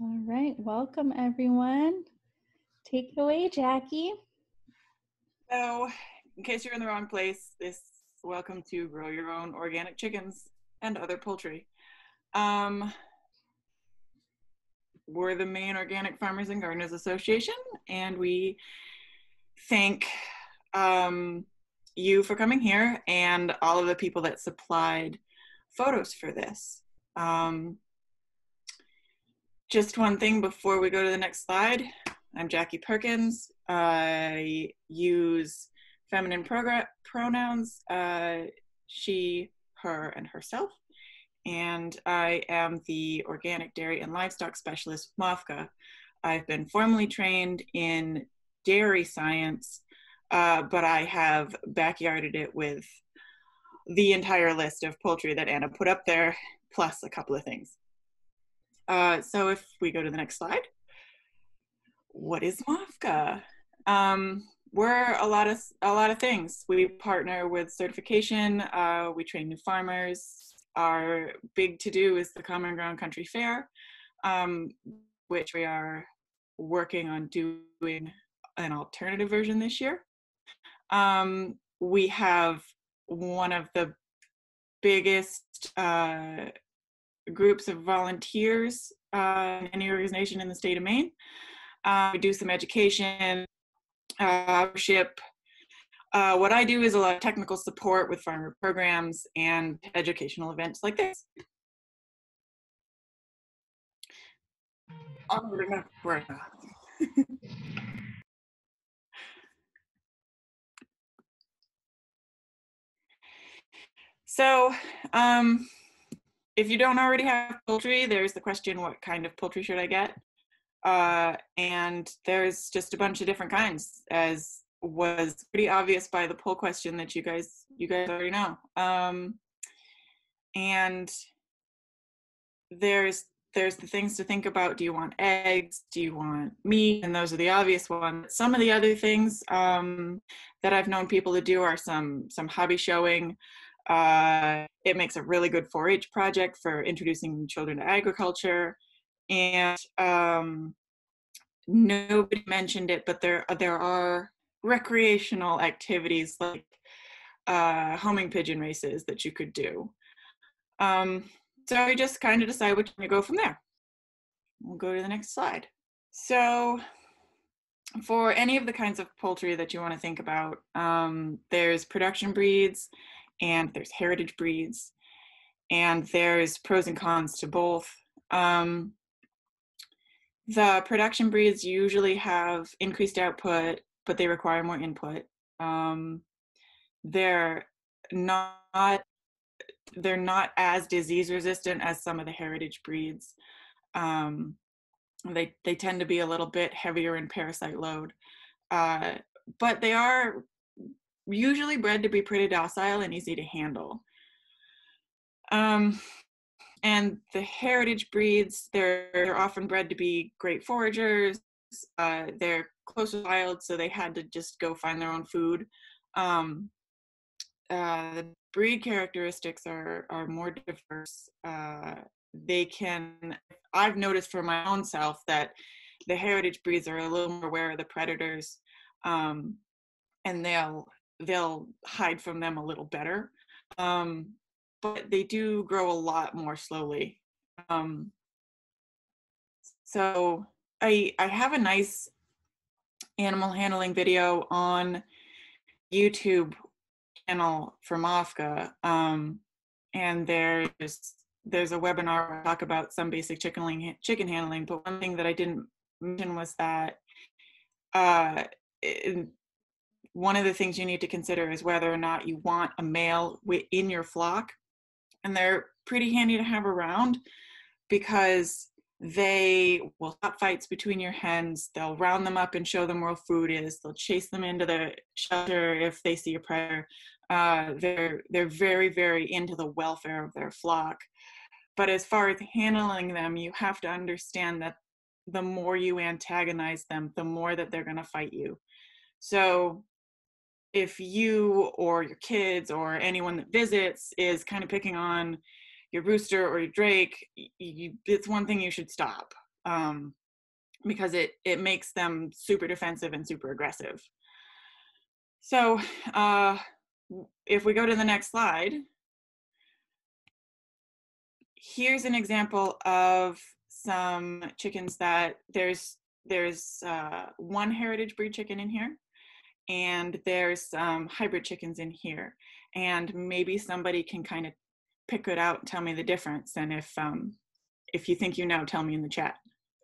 All right, welcome everyone. Take it away, Jacki. So, in case you're in the wrong place, this welcome to grow your own organic chickens and other poultry. Um, we're the Maine Organic Farmers and Gardeners Association, and we thank um, you for coming here and all of the people that supplied photos for this. Um, just one thing before we go to the next slide. I'm Jacki Perkins. I use feminine pronouns, uh, she, her, and herself. And I am the organic dairy and livestock specialist, MOFGA. I've been formally trained in dairy science, uh, but I have backyarded it with the entire list of poultry that Anna put up there, plus a couple of things. Uh, so if we go to the next slide, what is MOFGA? Um, we're a lot of a lot of things. We partner with certification. Uh, we train new farmers. Our big to do is the Common Ground Country Fair, um, which we are working on doing an alternative version this year. Um, we have one of the biggest uh, groups of volunteers uh, in any organization in the state of Maine. Uh, we do some education, uh, uh, what I do is a lot of technical support with farmer programs and educational events like this. so, um, if you don't already have poultry, there's the question, what kind of poultry should I get? Uh, and there's just a bunch of different kinds, as was pretty obvious by the poll question that you guys you guys already know. Um, and there's there's the things to think about. Do you want eggs? Do you want meat? And those are the obvious ones. Some of the other things um, that I've known people to do are some some hobby showing. Uh, it makes a really good 4-H project for introducing children to agriculture and um, nobody mentioned it, but there there are recreational activities like uh, homing pigeon races that you could do. Um, so we just kind of decide which to go from there. We'll go to the next slide. So for any of the kinds of poultry that you want to think about, um, there's production breeds and there's heritage breeds, and there's pros and cons to both. Um, the production breeds usually have increased output, but they require more input. Um, they're not they're not as disease resistant as some of the heritage breeds. Um, they they tend to be a little bit heavier in parasite load, uh, but they are usually bred to be pretty docile and easy to handle. Um, and the heritage breeds they're, they're often bred to be great foragers uh, they're close to wild so they had to just go find their own food um, uh, the breed characteristics are are more diverse uh, they can i've noticed for my own self that the heritage breeds are a little more aware of the predators um, and they'll they'll hide from them a little better um, but they do grow a lot more slowly. Um, so I I have a nice animal handling video on YouTube channel for MOFGA, um, and there's there's a webinar where I talk about some basic chicken chicken handling. But one thing that I didn't mention was that uh, one of the things you need to consider is whether or not you want a male in your flock and they're pretty handy to have around because they will stop fights between your hens. They'll round them up and show them where food is. They'll chase them into the shelter if they see a predator. Uh, they're they're very very into the welfare of their flock. But as far as handling them, you have to understand that the more you antagonize them, the more that they're going to fight you. So if you or your kids or anyone that visits is kind of picking on your rooster or your drake, you, it's one thing you should stop. um, because it it makes them super defensive and super aggressive. So uh, if we go to the next slide, here's an example of some chickens that there's there's uh, one heritage breed chicken in here and there's some hybrid chickens in here. And maybe somebody can kind of pick it out and tell me the difference and if um if you think you know tell me in the chat.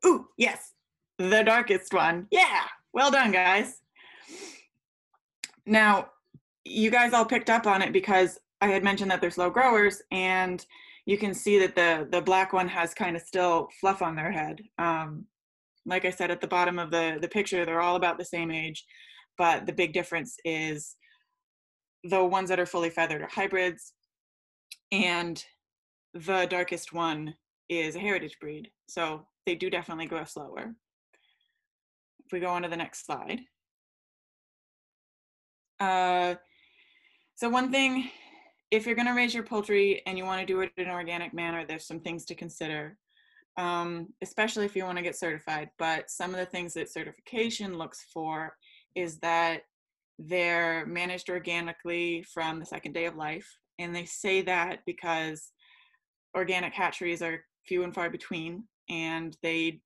Ooh yes the darkest one. Yeah well done guys. Now you guys all picked up on it because i had mentioned that they're slow growers and you can see that the the black one has kind of still fluff on their head. Um like i said at the bottom of the the picture they're all about the same age but the big difference is the ones that are fully feathered are hybrids and the darkest one is a heritage breed so they do definitely grow slower. If we go on to the next slide. Uh, so one thing if you're going to raise your poultry and you want to do it in an organic manner there's some things to consider um, especially if you want to get certified but some of the things that certification looks for is that they're managed organically from the second day of life. And they say that because organic hatcheries are few and far between, and they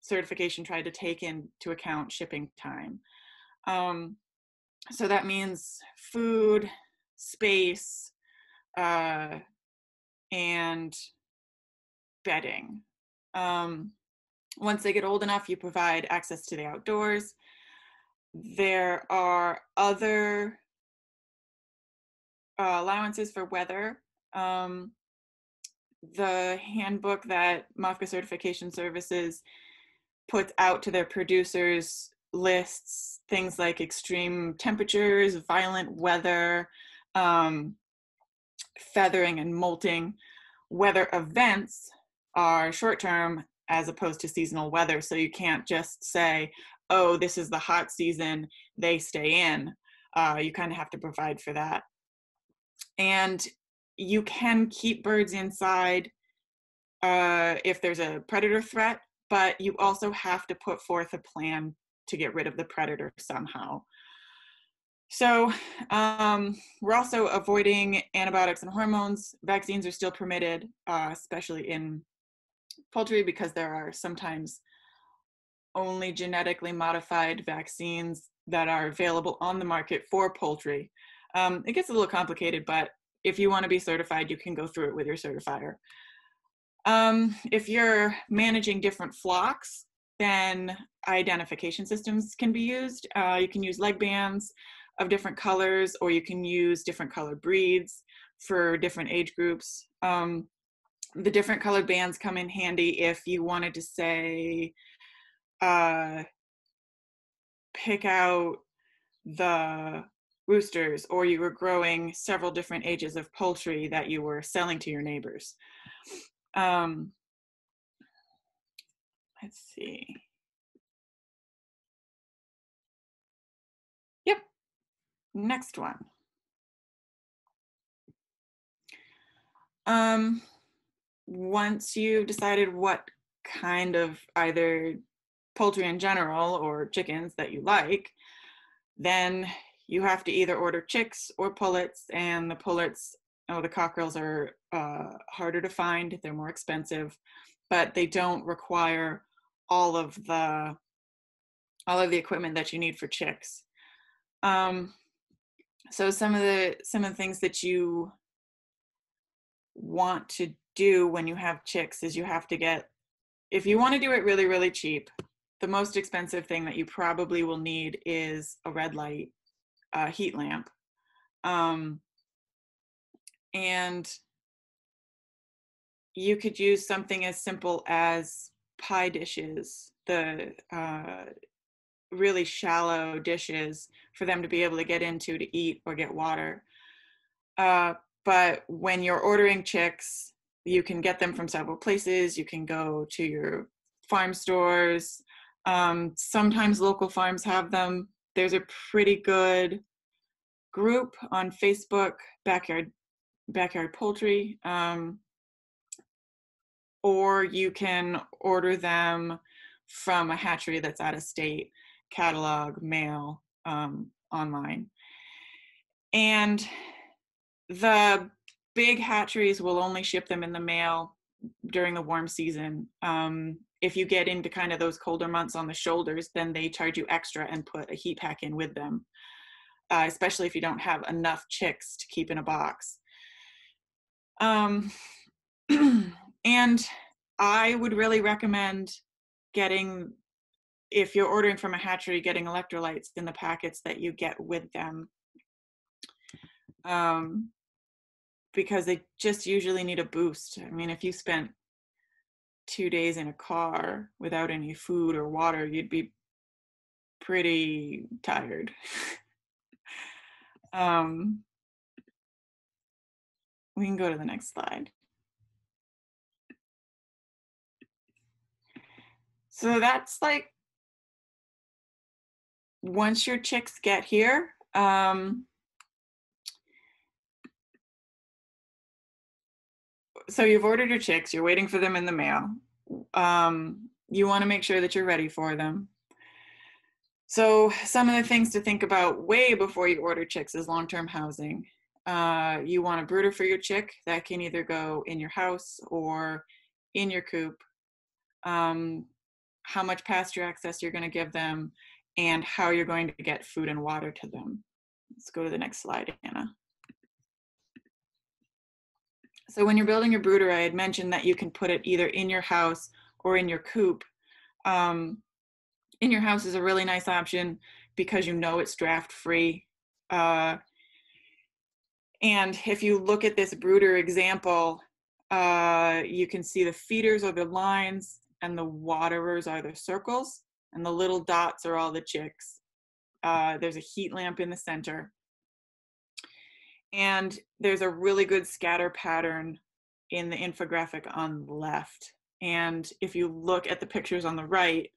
certification tried to take into account shipping time. Um, so that means food, space, uh, and bedding. Um, once they get old enough, you provide access to the outdoors there are other uh, allowances for weather. Um, the handbook that MOFGA Certification Services puts out to their producers lists things like extreme temperatures, violent weather, um, feathering, and molting. Weather events are short term as opposed to seasonal weather. So you can't just say, oh, this is the hot season, they stay in. Uh, you kind of have to provide for that. And you can keep birds inside uh, if there's a predator threat, but you also have to put forth a plan to get rid of the predator somehow. So um, we're also avoiding antibiotics and hormones. Vaccines are still permitted, uh, especially in poultry, because there are sometimes only genetically modified vaccines that are available on the market for poultry. Um, it gets a little complicated, but if you want to be certified, you can go through it with your certifier. Um, if you're managing different flocks, then identification systems can be used. Uh, you can use leg bands of different colors, or you can use different color breeds for different age groups. Um, the different colored bands come in handy if you wanted to say uh, pick out the roosters or you were growing several different ages of poultry that you were selling to your neighbors. Um, let's see. Yep, next one. Um, once you've decided what kind of either poultry in general or chickens that you like, then you have to either order chicks or pullets, and the pullets, oh, the cockerels are uh, harder to find. They're more expensive, but they don't require all of the all of the equipment that you need for chicks. Um, so some of the some of the things that you want to do when you have chicks is you have to get if you want to do it really really cheap the most expensive thing that you probably will need is a red light uh, heat lamp. Um, and you could use something as simple as pie dishes, the uh, really shallow dishes for them to be able to get into to eat or get water. Uh, but when you're ordering chicks, you can get them from several places. You can go to your farm stores, um, sometimes local farms have them. There's a pretty good group on Facebook, Backyard Backyard Poultry. Um, or you can order them from a hatchery that's out of state, catalog, mail, um, online. And the big hatcheries will only ship them in the mail during the warm season. Um, if you get into kind of those colder months on the shoulders, then they charge you extra and put a heat pack in with them, uh, especially if you don't have enough chicks to keep in a box. Um, and I would really recommend getting, if you're ordering from a hatchery, getting electrolytes in the packets that you get with them. Um, because they just usually need a boost. I mean, if you spent two days in a car without any food or water, you'd be pretty tired. um, we can go to the next slide. So that's like once your chicks get here, um, so you've ordered your chicks, you're waiting for them in the mail. Um, you want to make sure that you're ready for them. So some of the things to think about way before you order chicks is long-term housing. Uh, you want a brooder for your chick that can either go in your house or in your coop. Um, how much pasture access you're going to give them, and how you're going to get food and water to them. Let's go to the next slide, Anna. So when you're building your brooder, I had mentioned that you can put it either in your house or in your coop. Um, in your house is a really nice option because you know it's draft free. Uh, and if you look at this brooder example, uh, you can see the feeders are the lines and the waterers are the circles and the little dots are all the chicks. Uh, there's a heat lamp in the center and there's a really good scatter pattern in the infographic on the left. And if you look at the pictures on the right,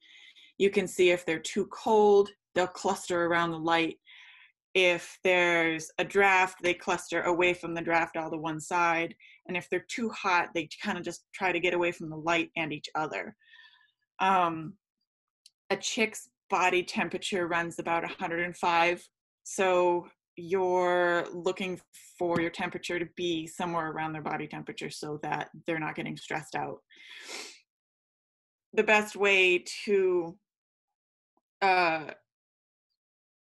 you can see if they're too cold, they'll cluster around the light. If there's a draft, they cluster away from the draft all to one side. And if they're too hot, they kind of just try to get away from the light and each other. Um, a chick's body temperature runs about 105. So you're looking for your temperature to be somewhere around their body temperature so that they're not getting stressed out. The best way to uh,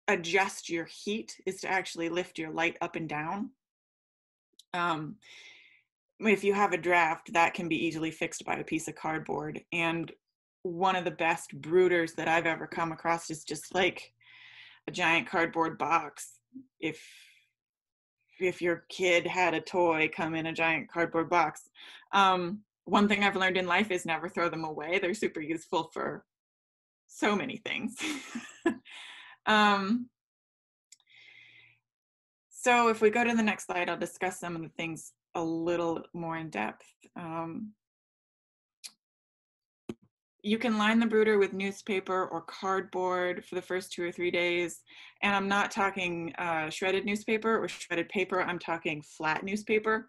adjust your heat is to actually lift your light up and down. Um, if you have a draft, that can be easily fixed by a piece of cardboard. And one of the best brooders that I've ever come across is just like a giant cardboard box if if your kid had a toy come in a giant cardboard box. Um, one thing I've learned in life is never throw them away. They're super useful for so many things. um, so if we go to the next slide, I'll discuss some of the things a little more in depth. Um, you can line the brooder with newspaper or cardboard for the first two or three days. And I'm not talking uh, shredded newspaper or shredded paper, I'm talking flat newspaper.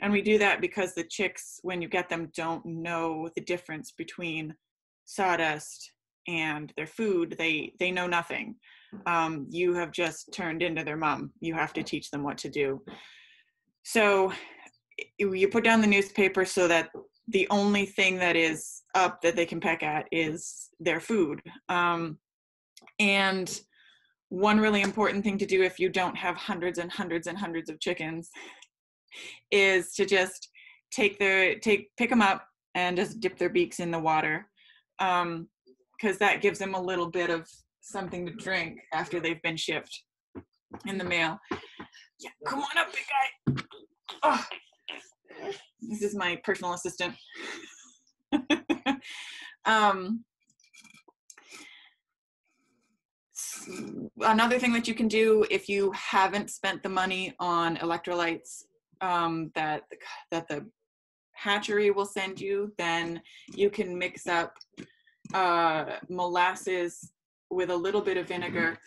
And we do that because the chicks, when you get them, don't know the difference between sawdust and their food. They, they know nothing. Um, you have just turned into their mom. You have to teach them what to do. So you put down the newspaper so that the only thing that is up that they can peck at is their food. Um, and one really important thing to do if you don't have hundreds and hundreds and hundreds of chickens is to just take their take pick them up and just dip their beaks in the water because um, that gives them a little bit of something to drink after they've been shipped in the mail. Yeah, come on up, big guy. Oh, this is my personal assistant. um, another thing that you can do if you haven't spent the money on electrolytes um, that that the hatchery will send you, then you can mix up uh, molasses with a little bit of vinegar,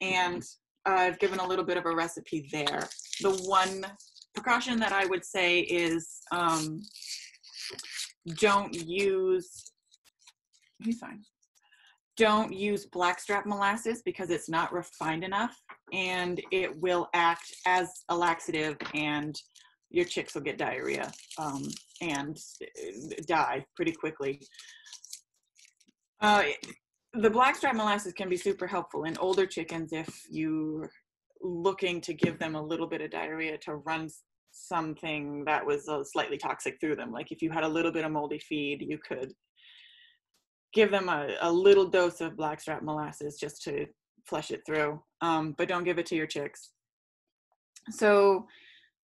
and I've given a little bit of a recipe there. The one precaution that I would say is um, don't use, he's fine. Don't use blackstrap molasses because it's not refined enough and it will act as a laxative and your chicks will get diarrhea um, and die pretty quickly. Uh, the blackstrap molasses can be super helpful in older chickens if you're looking to give them a little bit of diarrhea to run something that was uh, slightly toxic through them. Like if you had a little bit of moldy feed, you could give them a, a little dose of blackstrap molasses just to flush it through, um, but don't give it to your chicks. So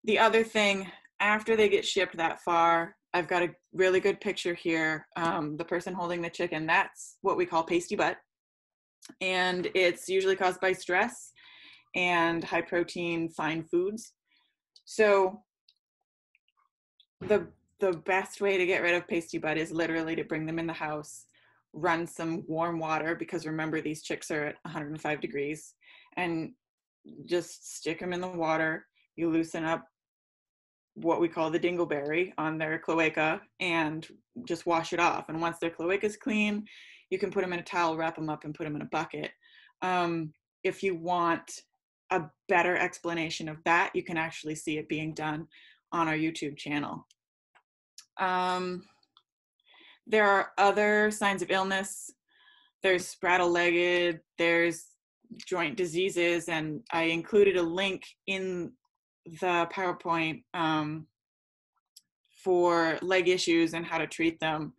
the other thing, after they get shipped that far, I've got a really good picture here. Um, the person holding the chicken, that's what we call pasty butt. And it's usually caused by stress and high protein fine foods. So the the best way to get rid of pasty butt is literally to bring them in the house, run some warm water because remember these chicks are at 105 degrees and just stick them in the water. You loosen up what we call the dingleberry on their cloaca and just wash it off. And once their cloaca is clean, you can put them in a towel, wrap them up, and put them in a bucket. Um, if you want a better explanation of that, you can actually see it being done on our YouTube channel. Um, there are other signs of illness. There's spraddle legged, there's joint diseases, and I included a link in the PowerPoint um, for leg issues and how to treat them.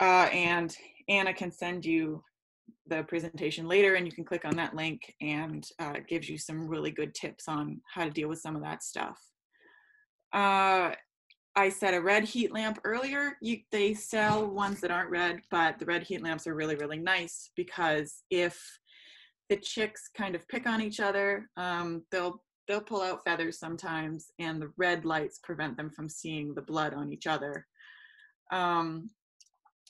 Uh, and Anna can send you the presentation later and you can click on that link and uh, it gives you some really good tips on how to deal with some of that stuff. Uh, I said a red heat lamp earlier. You, they sell ones that aren't red, but the red heat lamps are really, really nice because if the chicks kind of pick on each other, um, they'll they'll pull out feathers sometimes, and the red lights prevent them from seeing the blood on each other. Um,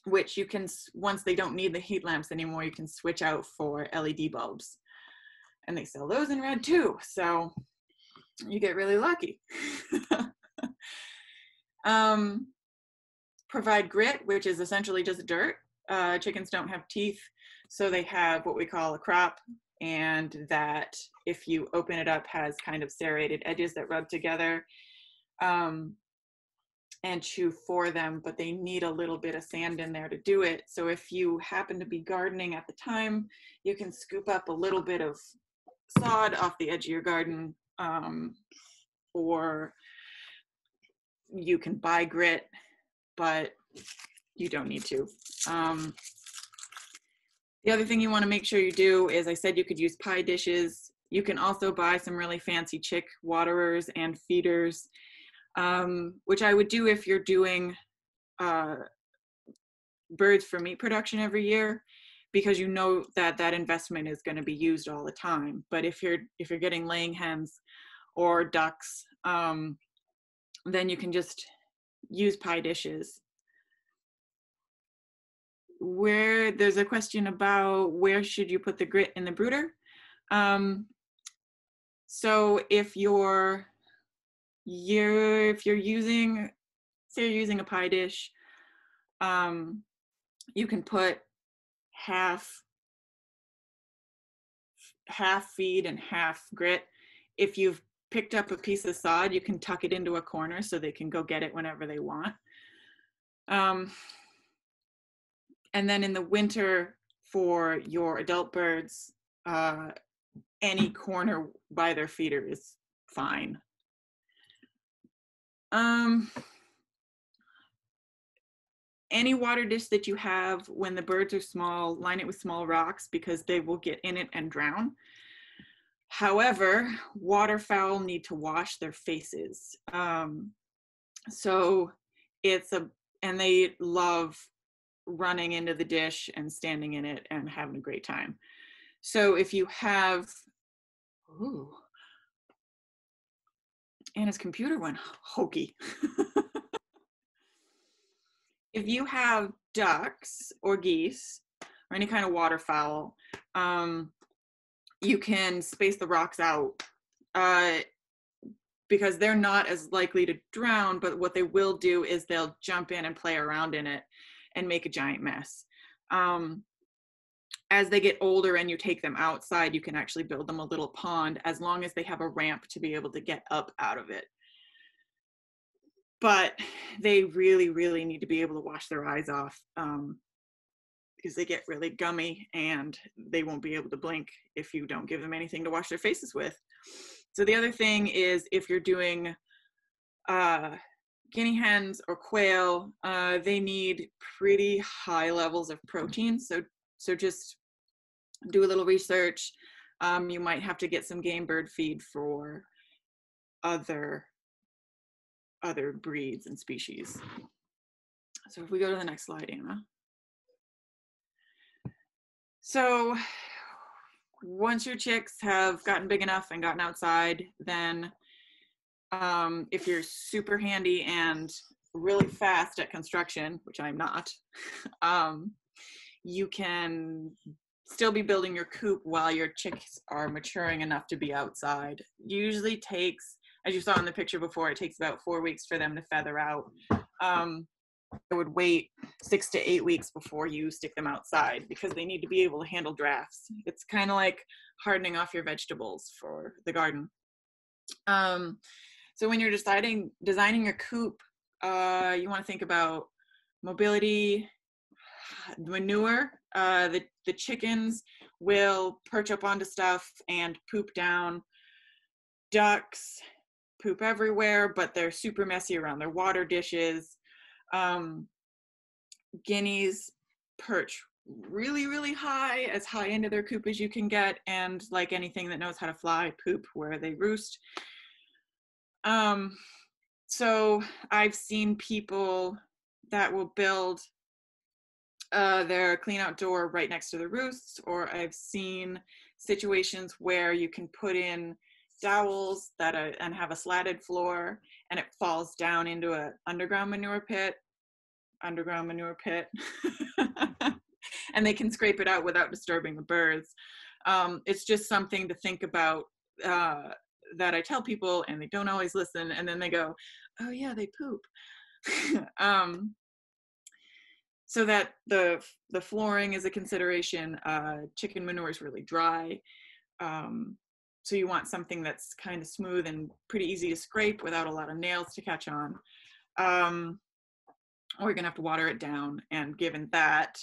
which you can once they don't need the heat lamps anymore, you can switch out for LED bulbs, and they sell those in red too. So you get really lucky. um, provide grit, which is essentially just dirt. Uh, chickens don't have teeth, so they have what we call a crop, and that if you open it up has kind of serrated edges that rub together um, and chew for them, but they need a little bit of sand in there to do it. So if you happen to be gardening at the time, you can scoop up a little bit of sod off the edge of your garden um, or you can buy grit, but you don't need to. Um, the other thing you want to make sure you do is I said you could use pie dishes. You can also buy some really fancy chick waterers and feeders, um, which I would do if you're doing uh, birds for meat production every year because you know that that investment is going to be used all the time but if you're if you're getting laying hens or ducks um, then you can just use pie dishes where there's a question about where should you put the grit in the brooder. Um, so if you're you're if you're using say you're using a pie dish, um, you can put half half feed and half grit. If you've picked up a piece of sod, you can tuck it into a corner so they can go get it whenever they want. Um, and then in the winter for your adult birds, uh, any corner by their feeder is fine. Um, any water dish that you have when the birds are small, line it with small rocks because they will get in it and drown. However, waterfowl need to wash their faces. Um, so it's a, and they love running into the dish and standing in it and having a great time. So if you have, ooh, Anna's computer went hokey. if you have ducks or geese or any kind of waterfowl, um, you can space the rocks out. Uh, because they're not as likely to drown, but what they will do is they'll jump in and play around in it and make a giant mess. Um, as they get older and you take them outside, you can actually build them a little pond as long as they have a ramp to be able to get up out of it. But they really, really need to be able to wash their eyes off um, because they get really gummy and they won't be able to blink if you don't give them anything to wash their faces with. So the other thing is if you're doing uh, guinea hens or quail, uh, they need pretty high levels of protein. So so just do a little research. Um, you might have to get some game bird feed for other other breeds and species. So if we go to the next slide, Anna. So once your chicks have gotten big enough and gotten outside, then um, if you're super handy and really fast at construction, which I'm not, um, you can still be building your coop while your chicks are maturing enough to be outside. Usually takes, as you saw in the picture before, it takes about four weeks for them to feather out. Um, I would wait six to eight weeks before you stick them outside because they need to be able to handle drafts. It's kind of like hardening off your vegetables for the garden. Um, so when you're deciding designing your coop, uh, you want to think about mobility, manure. Uh, the the chickens will perch up onto stuff and poop down. Ducks poop everywhere, but they're super messy around their water dishes. Um, guineas perch really, really high, as high into their coop as you can get, and like anything that knows how to fly, poop where they roost. Um, so I've seen people that will build uh, their clean outdoor right next to the roosts, or I've seen situations where you can put in dowels that are, and have a slatted floor and it falls down into an underground manure pit underground manure pit and they can scrape it out without disturbing the birds. Um, it's just something to think about uh, that i tell people and they don't always listen and then they go oh yeah they poop. Um, so that the the flooring is a consideration uh, chicken manure is really dry um, so you want something that's kind of smooth and pretty easy to scrape without a lot of nails to catch on um, or you're gonna have to water it down. And given that,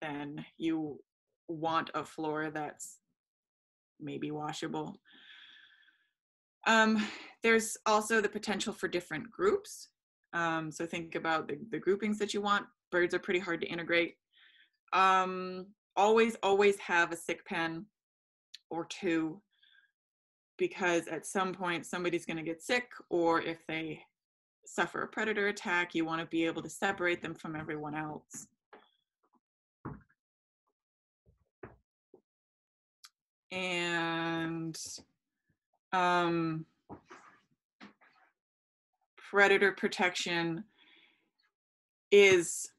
then you want a floor that's maybe washable. Um, there's also the potential for different groups. Um, so think about the, the groupings that you want. Birds are pretty hard to integrate. Um, always, always have a sick pen or two because at some point somebody's going to get sick or if they suffer a predator attack, you want to be able to separate them from everyone else. And um, predator protection is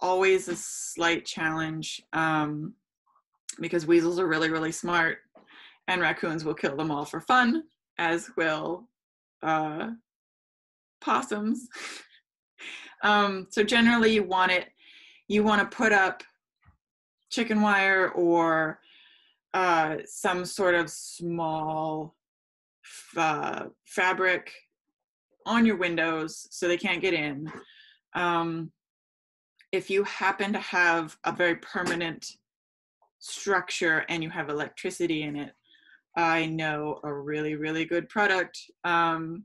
always a slight challenge um, because weasels are really, really smart and raccoons will kill them all for fun, as will uh, possums. um, so generally you want it, you want to put up chicken wire or uh, some sort of small uh, fabric on your windows so they can't get in. Um, if you happen to have a very permanent structure and you have electricity in it, I know a really, really good product um,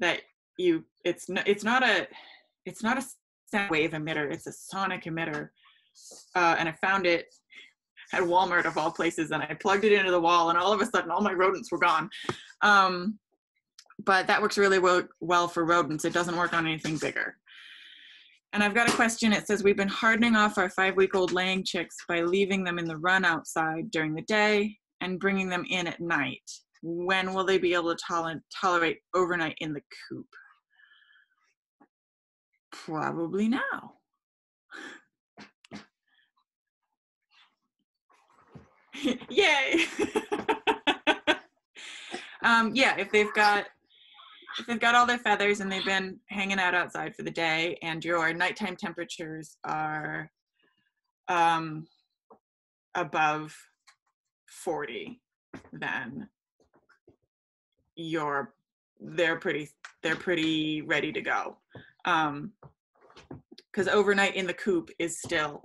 that you it's not it's not a it's not a sound wave emitter it's a sonic emitter uh, and i found it at walmart of all places and i plugged it into the wall and all of a sudden all my rodents were gone um, but that works really well, well for rodents it doesn't work on anything bigger and I've got a question. It says, We've been hardening off our five week old laying chicks by leaving them in the run outside during the day and bringing them in at night. When will they be able to tol- tolerate overnight in the coop? Probably now. Yay! um, yeah, if they've got they've got all their feathers and they've been hanging out outside for the day and your nighttime temperatures are um, above 40, then you're they're pretty they're pretty ready to go. Um, because overnight in the coop is still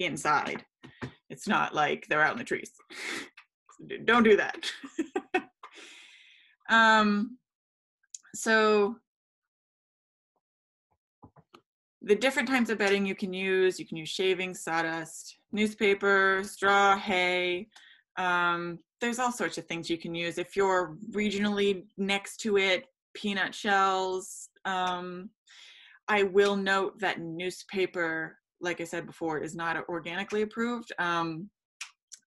inside. It's not like they're out in the trees. Don't do that. um, so the different types of bedding you can use, you can use shaving, sawdust, newspaper, straw, hay. Um, there's all sorts of things you can use. If you're regionally next to it, peanut shells. Um, I will note that newspaper, like I said before, is not organically approved. Um,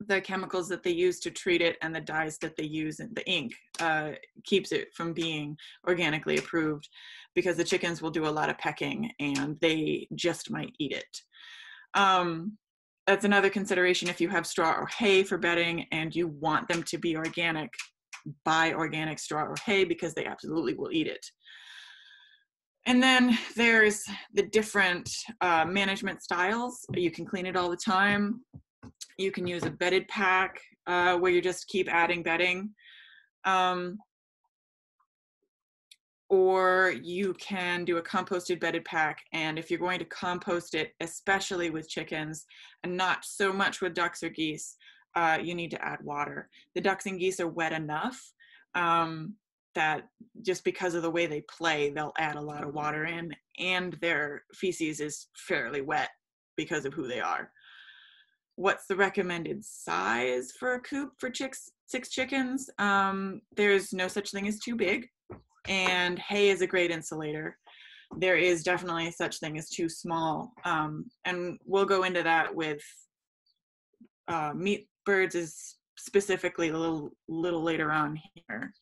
the chemicals that they use to treat it and the dyes that they use in the ink uh, keeps it from being organically approved because the chickens will do a lot of pecking and they just might eat it. Um, that's another consideration if you have straw or hay for bedding and you want them to be organic, buy organic straw or hay because they absolutely will eat it. And then there's the different uh, management styles. You can clean it all the time. You can use a bedded pack uh, where you just keep adding bedding. Um, or you can do a composted bedded pack. And if you're going to compost it, especially with chickens and not so much with ducks or geese, uh, you need to add water. The ducks and geese are wet enough um, that just because of the way they play, they'll add a lot of water in, and their feces is fairly wet because of who they are what's the recommended size for a coop for chicks six chickens? Um, there's no such thing as too big and hay is a great insulator. There is definitely such thing as too small um, and we'll go into that with uh, meat birds is specifically a little little later on here.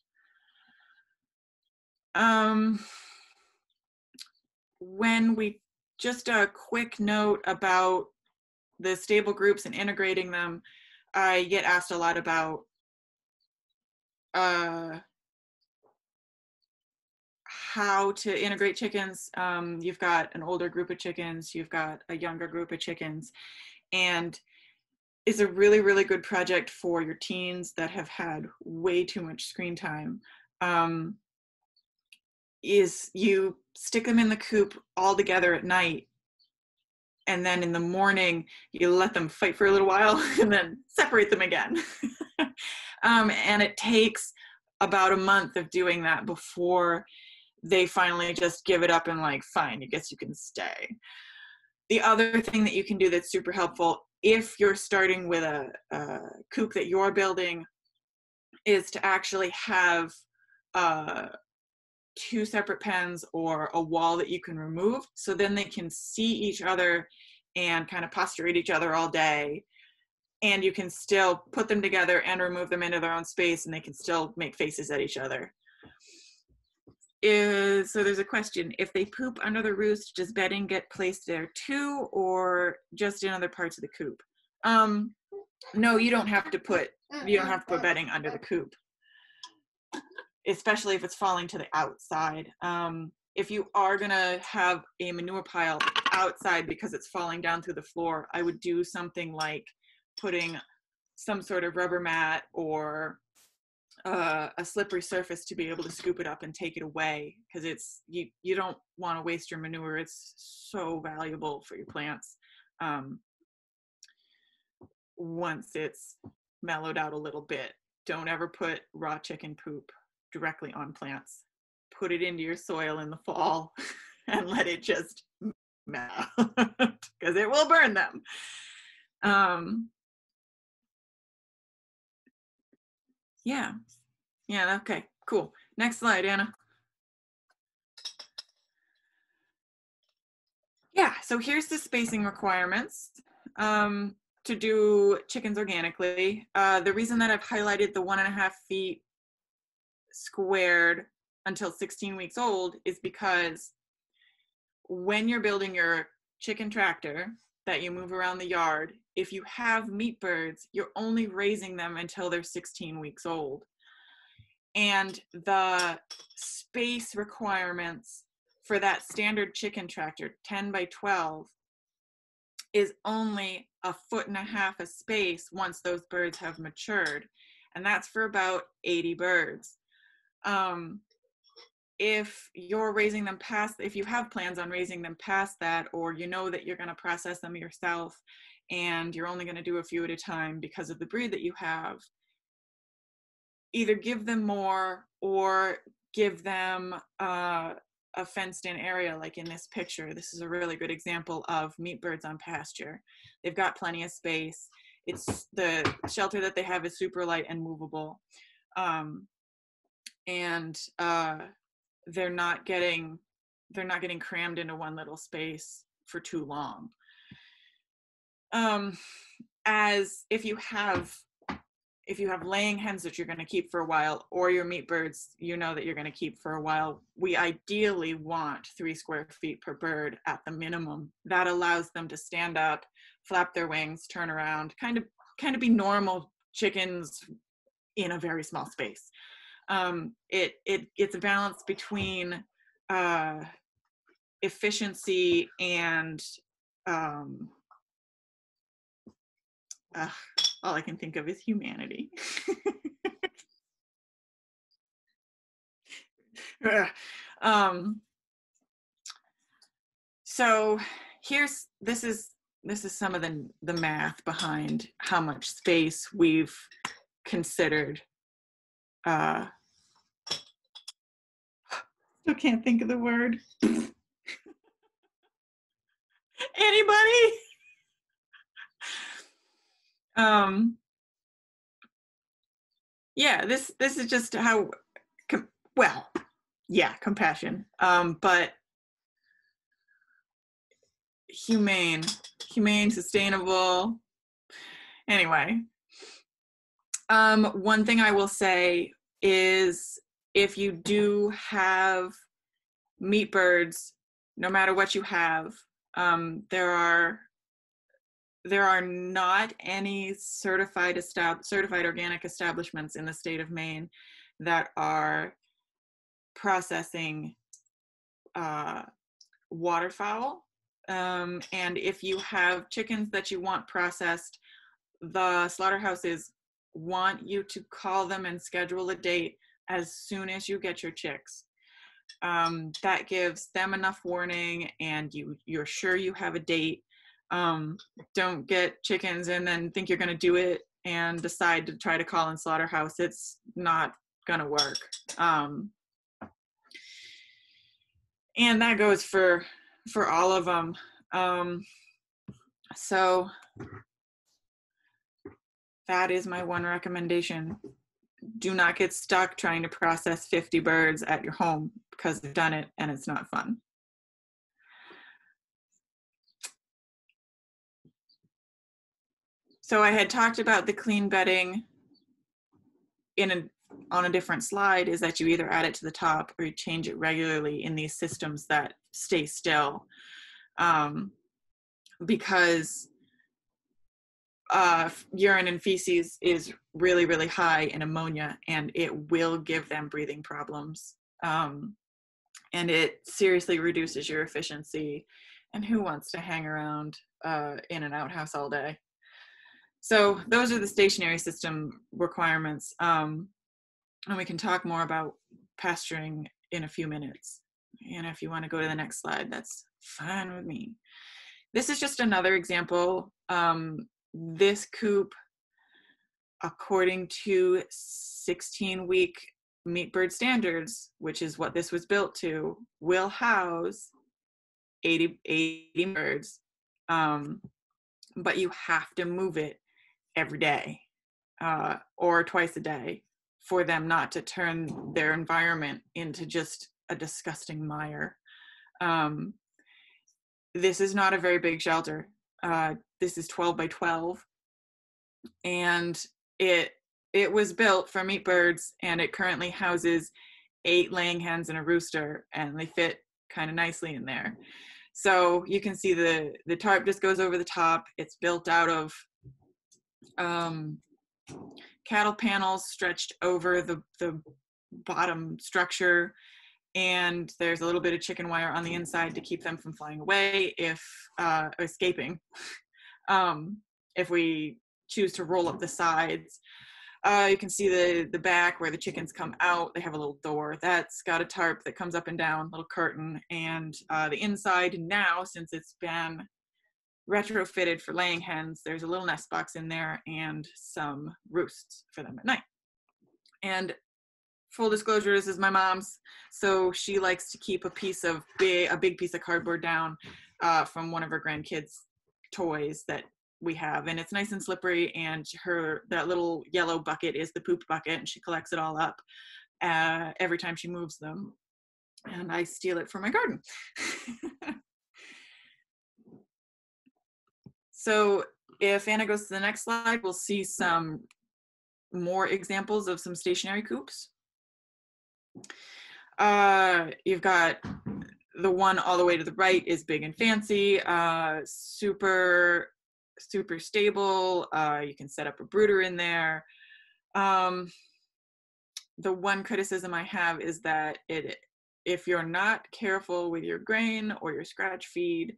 Um, when we just a quick note about the stable groups and integrating them, I get asked a lot about uh, how to integrate chickens. Um, you've got an older group of chickens, you've got a younger group of chickens, and is a really, really good project for your teens that have had way too much screen time. Um, is you stick them in the coop all together at night and then in the morning you let them fight for a little while and then separate them again. Um, and it takes about a month of doing that before they finally just give it up and like fine i guess you can stay. The other thing that you can do that's super helpful if you're starting with a, a coop that you're building is to actually have uh, two separate pens or a wall that you can remove so then they can see each other and kind of posturate each other all day. And you can still put them together and remove them into their own space and they can still make faces at each other. Is so there's a question if they poop under the roost does bedding get placed there too or just in other parts of the coop? Um no you don't have to put you don't have to put bedding under the coop especially if it's falling to the outside. Um, if you are gonna have a manure pile outside because it's falling down through the floor, I would do something like putting some sort of rubber mat or uh, a slippery surface to be able to scoop it up and take it away because it's you you don't want to waste your manure it's so valuable for your plants um, once it's mellowed out a little bit don't ever put raw chicken poop directly on plants. Put it into your soil in the fall and let it just melt because it will burn them. Um, yeah. Yeah, okay, cool. Next slide, Anna. Yeah, so here's the spacing requirements um, to do chickens organically. Uh, the reason that I've highlighted the one and a half feet squared until 16 weeks old is because when you're building your chicken tractor that you move around the yard, if you have meat birds, you're only raising them until they're 16 weeks old. and the space requirements for that standard chicken tractor 10 by 12 is only a foot and a half of space once those birds have matured and that's for about 80 birds um, if you're raising them past if you have plans on raising them past that or you know that you're going to process them yourself and you're only going to do a few at a time because of the breed that you have either give them more or give them uh, a fenced in area like in this picture this is a really good example of meat birds on pasture. They've got plenty of space. It's the shelter that they have is super light and movable. Um, and uh, they're not getting they're not getting crammed into one little space for too long. Um, as if you have if you have laying hens that you're going to keep for a while or your meat birds you know that you're going to keep for a while we ideally want three square feet per bird at the minimum. That allows them to stand up flap their wings turn around kind of kind of be normal chickens in a very small space um, it it it's a balance between uh, efficiency and um, uh, all I can think of is humanity. um, so here's this is this is some of the the math behind how much space we've considered. Uh, still can't think of the word. Anybody? um yeah this this is just how com- well yeah compassion um but humane humane sustainable anyway um one thing i will say is if you do have meat birds no matter what you have um there are there are not any certified estab- certified organic establishments in the state of Maine that are processing uh, waterfowl. Um, and if you have chickens that you want processed, the slaughterhouses want you to call them and schedule a date as soon as you get your chicks. Um, that gives them enough warning, and you you're sure you have a date um, don't get chickens and then think you're going to do it and decide to try to call in slaughterhouse. It's not going to work. Um, and that goes for for all of them. Um, so that is my one recommendation. Do not get stuck trying to process 50 birds at your home because I've done it and it's not fun. So I had talked about the clean bedding in a on a different slide is that you either add it to the top or you change it regularly in these systems that stay still um, because uh, urine and feces is really really high in ammonia and it will give them breathing problems um, and it seriously reduces your efficiency and who wants to hang around uh, in an outhouse all day so those are the stationary system requirements. Um, and we can talk more about pasturing in a few minutes. And if you want to go to the next slide, that's fine with me. This is just another example. Um, this coop, according to 16 week meat bird standards, which is what this was built to, will house 80, 80 birds. Um, but you have to move it every day uh, or twice a day for them not to turn their environment into just a disgusting mire. Um, this is not a very big shelter. Uh, this is 12 by 12, and it it was built for meat birds, and it currently houses eight laying hens and a rooster, and they fit kind of nicely in there. So you can see the the tarp just goes over the top. It's built out of um, cattle panels stretched over the, the bottom structure and there's a little bit of chicken wire on the inside to keep them from flying away if uh, escaping um, if we choose to roll up the sides. Uh, you can see the the back where the chickens come out they have a little door that's got a tarp that comes up and down little curtain and uh, the inside now since it's been retrofitted for laying hens there's a little nest box in there and some roosts for them at night. And full disclosure this is my mom's so she likes to keep a piece of big a big piece of cardboard down uh, from one of her grandkids toys that we have and it's nice and slippery and her that little yellow bucket is the poop bucket and she collects it all up uh, every time she moves them and i steal it for my garden. So if anna goes to the next slide we'll see some more examples of some stationary coops. Uh, you've got the one all the way to the right is big and fancy, uh, super, super stable. Uh, you can set up a brooder in there. Um, the one criticism I have is that it, if you're not careful with your grain or your scratch feed,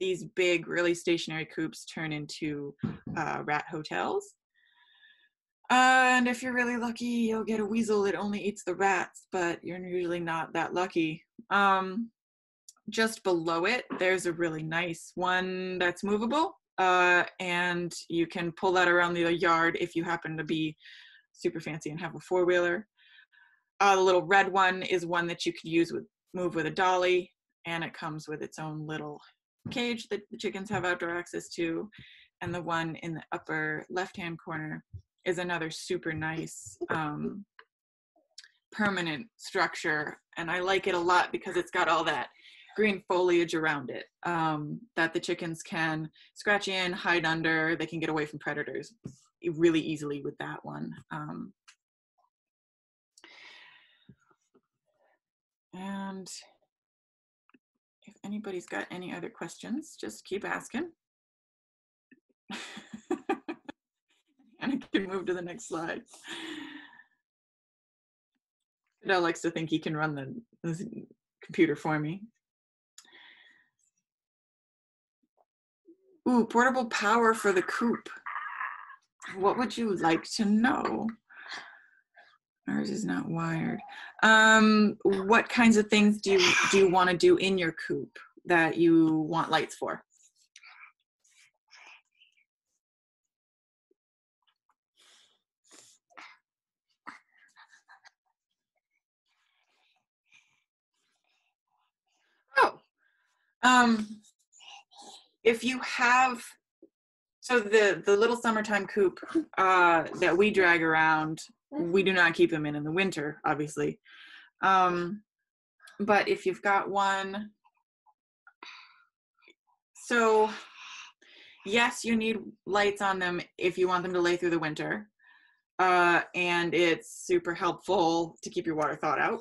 these big, really stationary coops turn into uh, rat hotels. And if you're really lucky, you'll get a weasel that only eats the rats, but you're usually not that lucky. Um, just below it, there's a really nice one that's movable, uh, and you can pull that around the yard if you happen to be super fancy and have a four wheeler. Uh, the little red one is one that you could use with move with a dolly, and it comes with its own little cage that the chickens have outdoor access to. And the one in the upper left hand corner is another super nice um, permanent structure. And I like it a lot because it's got all that green foliage around it um, that the chickens can scratch in, hide under. They can get away from predators really easily with that one. Um, and if anybody's got any other questions, just keep asking. and I can move to the next slide. Fidel likes to think he can run the, the computer for me. Ooh, portable power for the coop. What would you like to know? Ours is not wired. Um, what kinds of things do you do you want to do in your coop that you want lights for? Um, if you have, so the the little summertime coop uh, that we drag around, we do not keep them in in the winter, obviously. Um, but if you've got one, so yes, you need lights on them if you want them to lay through the winter. Uh, and it's super helpful to keep your water thawed out.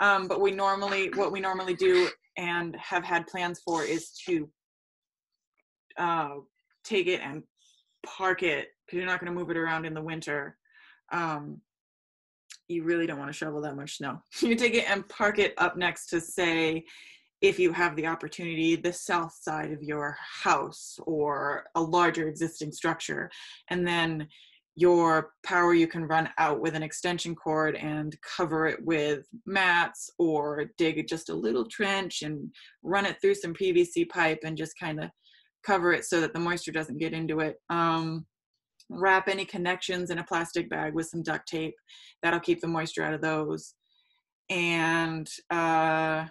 Um, but we normally, what we normally do and have had plans for is to uh, take it and park it because you're not going to move it around in the winter. Um, you really don't want to shovel that much snow. you take it and park it up next to, say, if you have the opportunity, the south side of your house or a larger existing structure. And then your power you can run out with an extension cord and cover it with mats or dig just a little trench and run it through some PVC pipe and just kind of cover it so that the moisture doesn't get into it. Um, wrap any connections in a plastic bag with some duct tape. That'll keep the moisture out of those. And uh,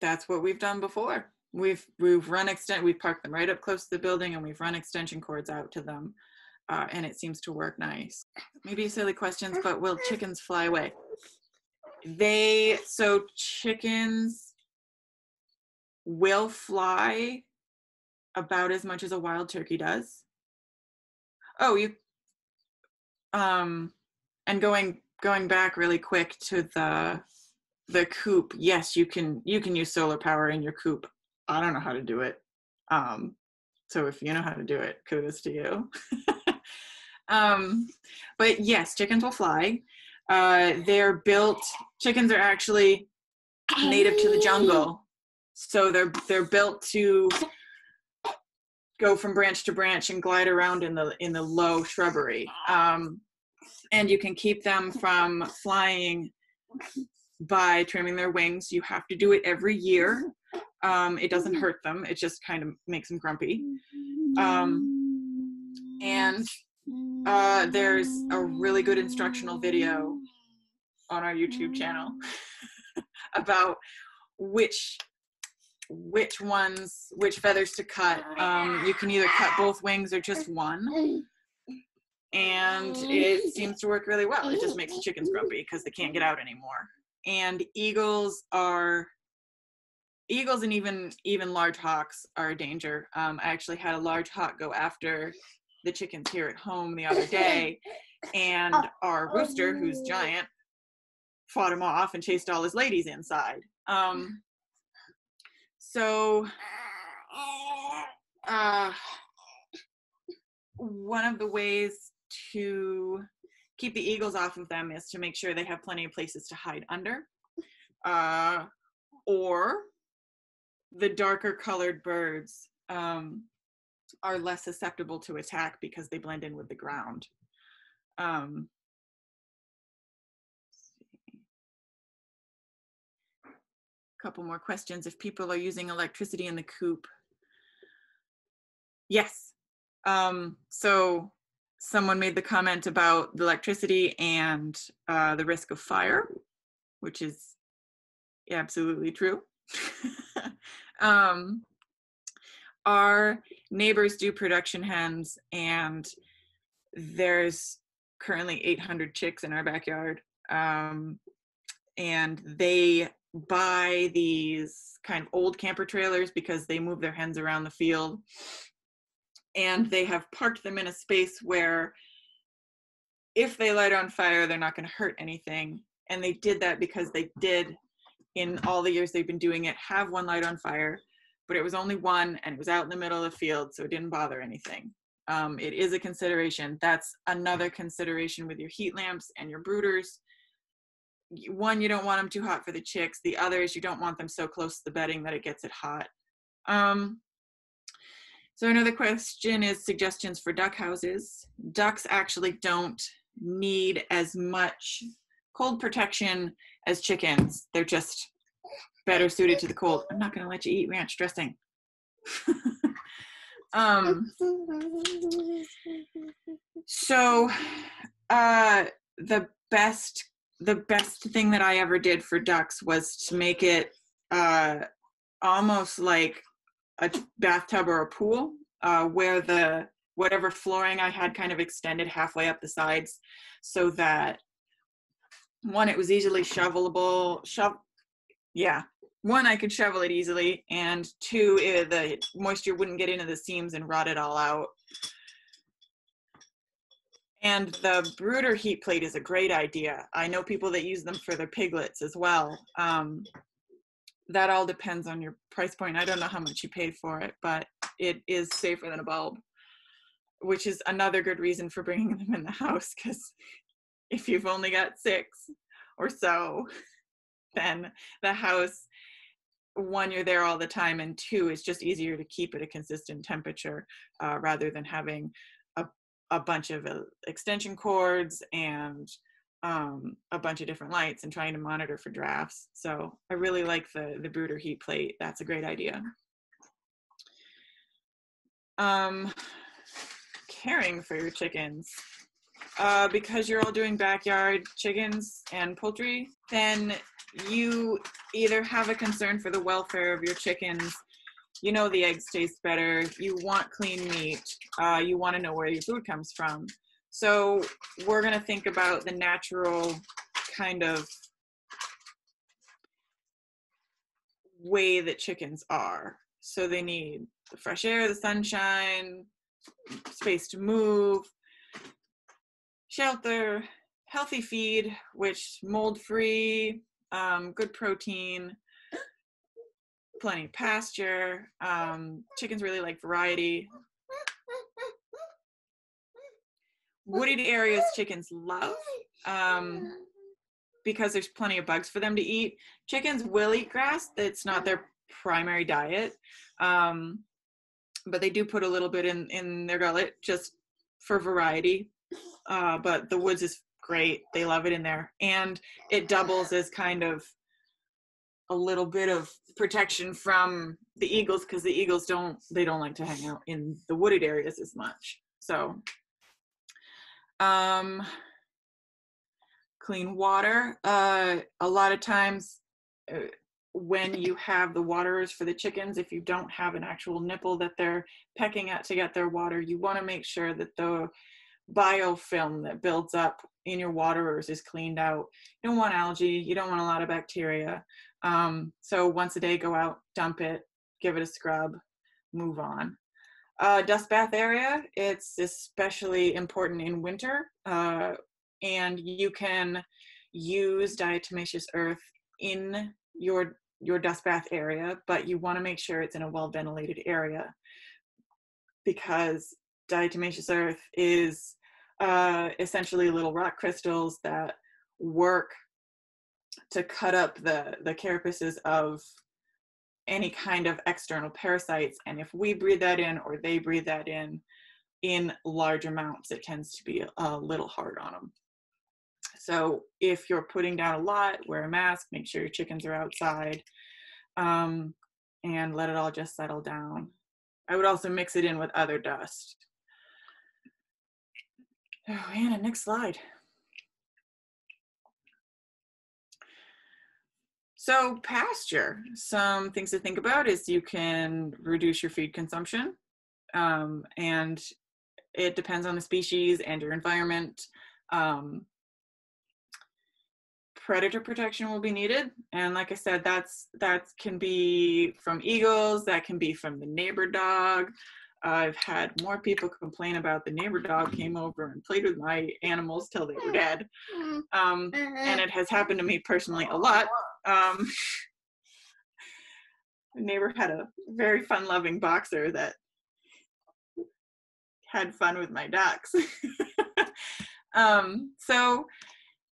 that's what we've done before we've we've run extent we've parked them right up close to the building and we've run extension cords out to them uh, and it seems to work nice maybe silly questions but will chickens fly away they so chickens will fly about as much as a wild turkey does oh you um and going going back really quick to the the coop yes you can you can use solar power in your coop I don't know how to do it. Um, so if you know how to do it, kudos to you. um, but yes, chickens will fly. Uh, they're built. Chickens are actually native to the jungle, so they're they're built to go from branch to branch and glide around in the in the low shrubbery. Um, and you can keep them from flying by trimming their wings. You have to do it every year. Um, it doesn't hurt them. It just kind of makes them grumpy. Um, and uh, there's a really good instructional video on our YouTube channel about which which ones which feathers to cut. Um, you can either cut both wings or just one. And it seems to work really well. It just makes the chickens grumpy because they can't get out anymore. And eagles are eagles and even even large hawks are a danger. Um, I actually had a large hawk go after the chickens here at home the other day, and our rooster, who's giant, fought him off and chased all his ladies inside. Um, so, uh, one of the ways to keep the eagles off of them is to make sure they have plenty of places to hide under. Uh, or the darker colored birds um, are less susceptible to attack because they blend in with the ground. Um, couple more questions. If people are using electricity in the coop. Yes. Um, so someone made the comment about the electricity and uh, the risk of fire, which is absolutely true. um, our neighbors do production hens, and there's currently 800 chicks in our backyard. Um, and they buy these kind of old camper trailers because they move their hens around the field. And they have parked them in a space where if they light on fire, they're not going to hurt anything. And they did that because they did, in all the years they've been doing it, have one light on fire but it was only one and it was out in the middle of the field, so it didn't bother anything. Um, it is a consideration. That's another consideration with your heat lamps and your brooders. One, you don't want them too hot for the chicks. The other is you don't want them so close to the bedding that it gets it hot. Um, so another question is suggestions for duck houses. Ducks actually don't need as much cold protection as chickens. They're just better suited to the cold. I'm not going to let you eat ranch dressing. um, so, uh, the best the best thing that I ever did for ducks was to make it uh, almost like a bathtub or a pool, uh, where the whatever flooring I had kind of extended halfway up the sides, so that one it was easily shovelable. Shove, yeah, one i could shovel it easily and two it, the moisture wouldn't get into the seams and rot it all out and the brooder heat plate is a great idea. I know people that use them for their piglets as well. Um, that all depends on your price point. I don't know how much you paid for it but it is safer than a bulb which is another good reason for bringing them in the house because if you've only got six or so then the house one you're there all the time and two it's just easier to keep at a consistent temperature uh, rather than having a, bunch of uh, extension cords and um, a bunch of different lights and trying to monitor for drafts. So i really like the the brooder heat plate. That's a great idea. Um, caring for your chickens. Uh, because you're all doing backyard chickens and poultry then you either have a concern for the welfare of your chickens, you know the eggs taste better, you want clean meat, uh, you want to know where your food comes from. So we're going to think about the natural kind of way that chickens are. So they need the fresh air, the sunshine, space to move, shelter, healthy feed, which mold free, um, good protein, plenty of pasture. Um, chickens really like variety. wooded areas chickens love um, because there's plenty of bugs for them to eat. Chickens will eat grass. It's not their primary diet. Um, but they do put a little bit in, in their gullet just for variety. Uh, but the woods is great. They love it in there. And it doubles as kind of a little bit of protection from the eagles because the eagles don't they don't like to hang out in the wooded areas as much. So um clean water. Uh a lot of times uh, when you have the waterers for the chickens if you don't have an actual nipple that they're pecking at to get their water you want to make sure that the biofilm that builds up in your waterers is cleaned out. You don't want algae you don't want a lot of bacteria um, so once a day, go out, dump it, give it a scrub, move on. Uh, dust bath area, it's especially important in winter. Uh, and you can use diatomaceous earth in your your dust bath area, but you want to make sure it's in a well ventilated area because diatomaceous earth is uh, essentially little rock crystals that work to cut up the the carapaces of any kind of external parasites and if we breathe that in or they breathe that in in large amounts it tends to be a little hard on them so if you're putting down a lot wear a mask make sure your chickens are outside um, and let it all just settle down. I would also mix it in with other dust. Oh anna next slide So pasture, some things to think about is you can reduce your feed consumption um, and it depends on the species and your environment. Um, predator protection will be needed and like i said that's that can be from eagles that can be from the neighbor dog I've had more people complain about the neighbor dog came over and played with my animals till they were dead. Um, and it has happened to me personally a lot. Um, neighbor had a very fun loving boxer that had fun with my ducks. um, so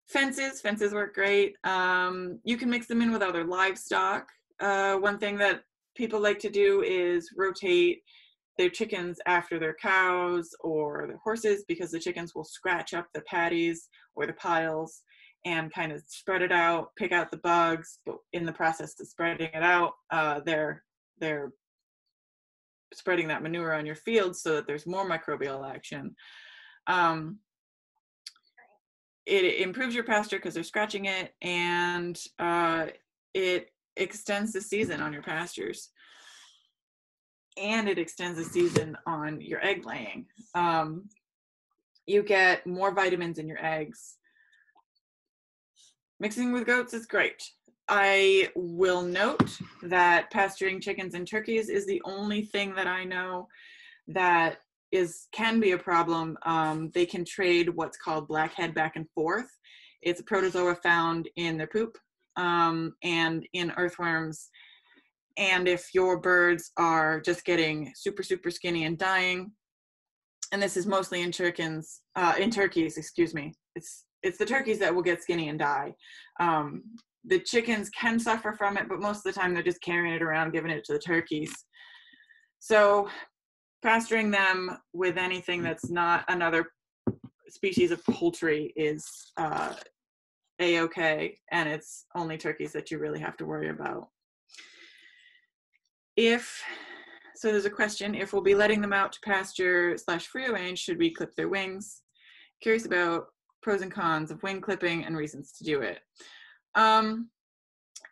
fences, fences work great. Um, you can mix them in with other livestock. Uh, one thing that people like to do is rotate their chickens after their cows or their horses because the chickens will scratch up the patties or the piles and kind of spread it out, pick out the bugs. But in the process of spreading it out, uh, they're they're spreading that manure on your field so that there's more microbial action. Um, it, improves your pasture because they're scratching it, and uh, it extends the season on your pastures and it extends the season on your egg laying. Um, you get more vitamins in your eggs. Mixing with goats is great. I will note that pasturing chickens and turkeys is the only thing that I know that is can be a problem. Um, they can trade what's called blackhead back and forth. It's a protozoa found in their poop um, and in earthworms and if your birds are just getting super super skinny and dying and this is mostly in chickens uh, in turkeys excuse me it's it's the turkeys that will get skinny and die. Um, the chickens can suffer from it but most of the time they're just carrying it around giving it to the turkeys. So pasturing them with anything that's not another species of poultry is uh, a-okay and it's only turkeys that you really have to worry about. If so there's a question if we'll be letting them out to pasture slash free range should we clip their wings? Curious about pros and cons of wing clipping and reasons to do it. Um,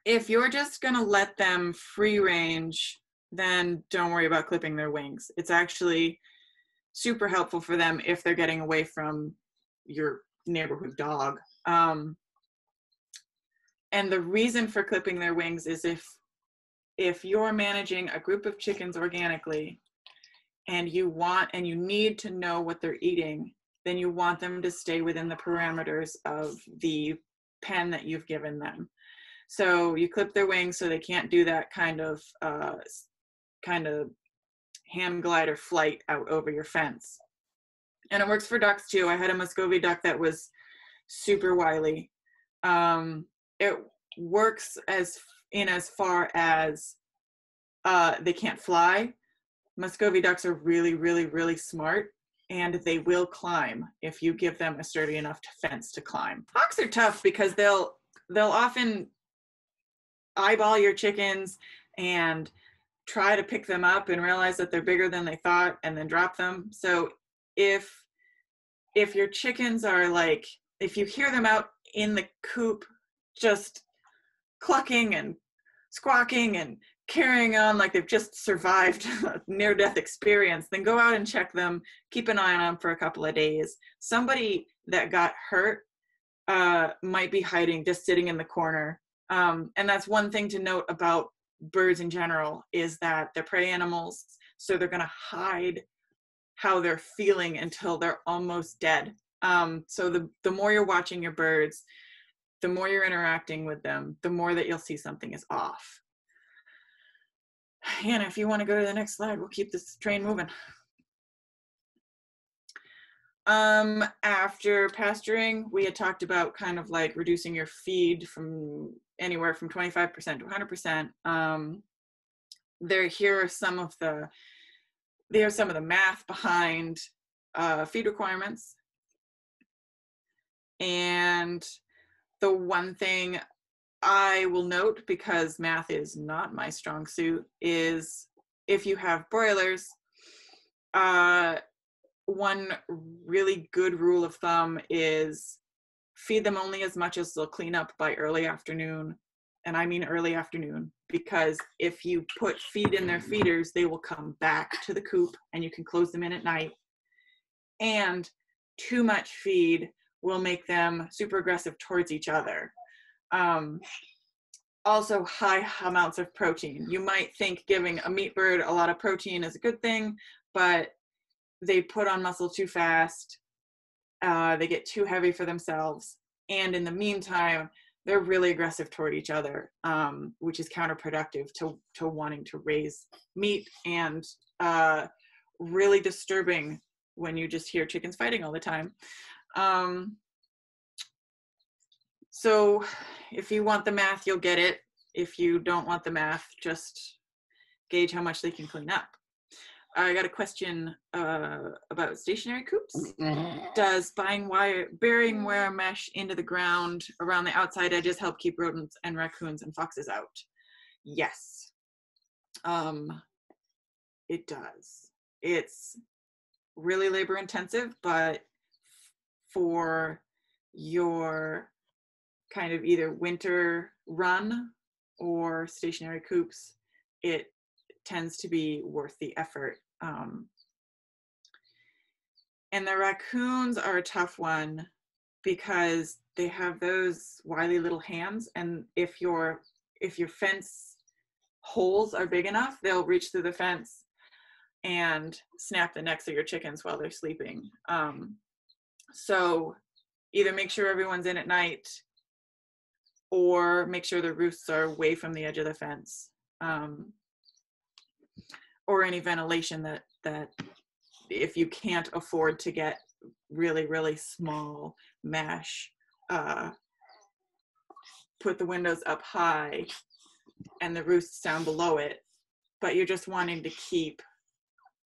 if you're just going to let them free range then don't worry about clipping their wings. It's actually super helpful for them if they're getting away from your neighborhood dog. Um, and the reason for clipping their wings is if if you're managing a group of chickens organically and you want and you need to know what they're eating, then you want them to stay within the parameters of the pen that you've given them. So you clip their wings so they can't do that kind of uh, kind of hand glider flight out over your fence. and it works for ducks too. I had a Muscovy duck that was super wily. Um, it works as in as far as uh, they can't fly. Muscovy ducks are really, really, really smart, and they will climb if you give them a sturdy enough fence to climb. Hawks are tough because they'll they'll often eyeball your chickens and try to pick them up and realize that they're bigger than they thought and then drop them. So if if your chickens are like if you hear them out in the coop just clucking and squawking and carrying on like they've just survived a near death experience then go out and check them keep an eye on them for a couple of days. Somebody that got hurt uh, might be hiding just sitting in the corner. Um, and that's one thing to note about birds in general is that they're prey animals so they're going to hide how they're feeling until they're almost dead. Um, so the, the more you're watching your birds the more you're interacting with them the more that you'll see something is off Hannah, if you want to go to the next slide, we'll keep this train moving. Um, after pasturing, we had talked about kind of like reducing your feed from anywhere from 25% to 100%. Um, there, here are some of the, there are some of the math behind uh, feed requirements. And the one thing I will note because math is not my strong suit is if you have broilers, uh, one really good rule of thumb is feed them only as much as they'll clean up by early afternoon. And I mean early afternoon because if you put feed in their feeders, they will come back to the coop and you can close them in at night. And too much feed will make them super aggressive towards each other um, also high amounts of protein. You might think giving a meat bird a lot of protein is a good thing, but they put on muscle too fast. Uh, they get too heavy for themselves. And in the meantime, they're really aggressive toward each other, um, which is counterproductive to, to wanting to raise meat and uh, really disturbing when you just hear chickens fighting all the time. Um, so if you want the math, you'll get it. If you don't want the math, just gauge how much they can clean up. I got a question uh, about stationary coops. Does buying wire, burying wire mesh into the ground around the outside edges help keep rodents and raccoons and foxes out? Yes, um, it does. It's really labor intensive, but for your kind of either winter run or stationary coops, it tends to be worth the effort. Um, and the raccoons are a tough one because they have those wily little hands and if your if your fence holes are big enough they'll reach through the fence and snap the necks of your chickens while they're sleeping um, so either make sure everyone's in at night or make sure the roosts are away from the edge of the fence um, or any ventilation that that if you can't afford to get really really small mesh uh, put the windows up high and the roosts down below it but you're just wanting to keep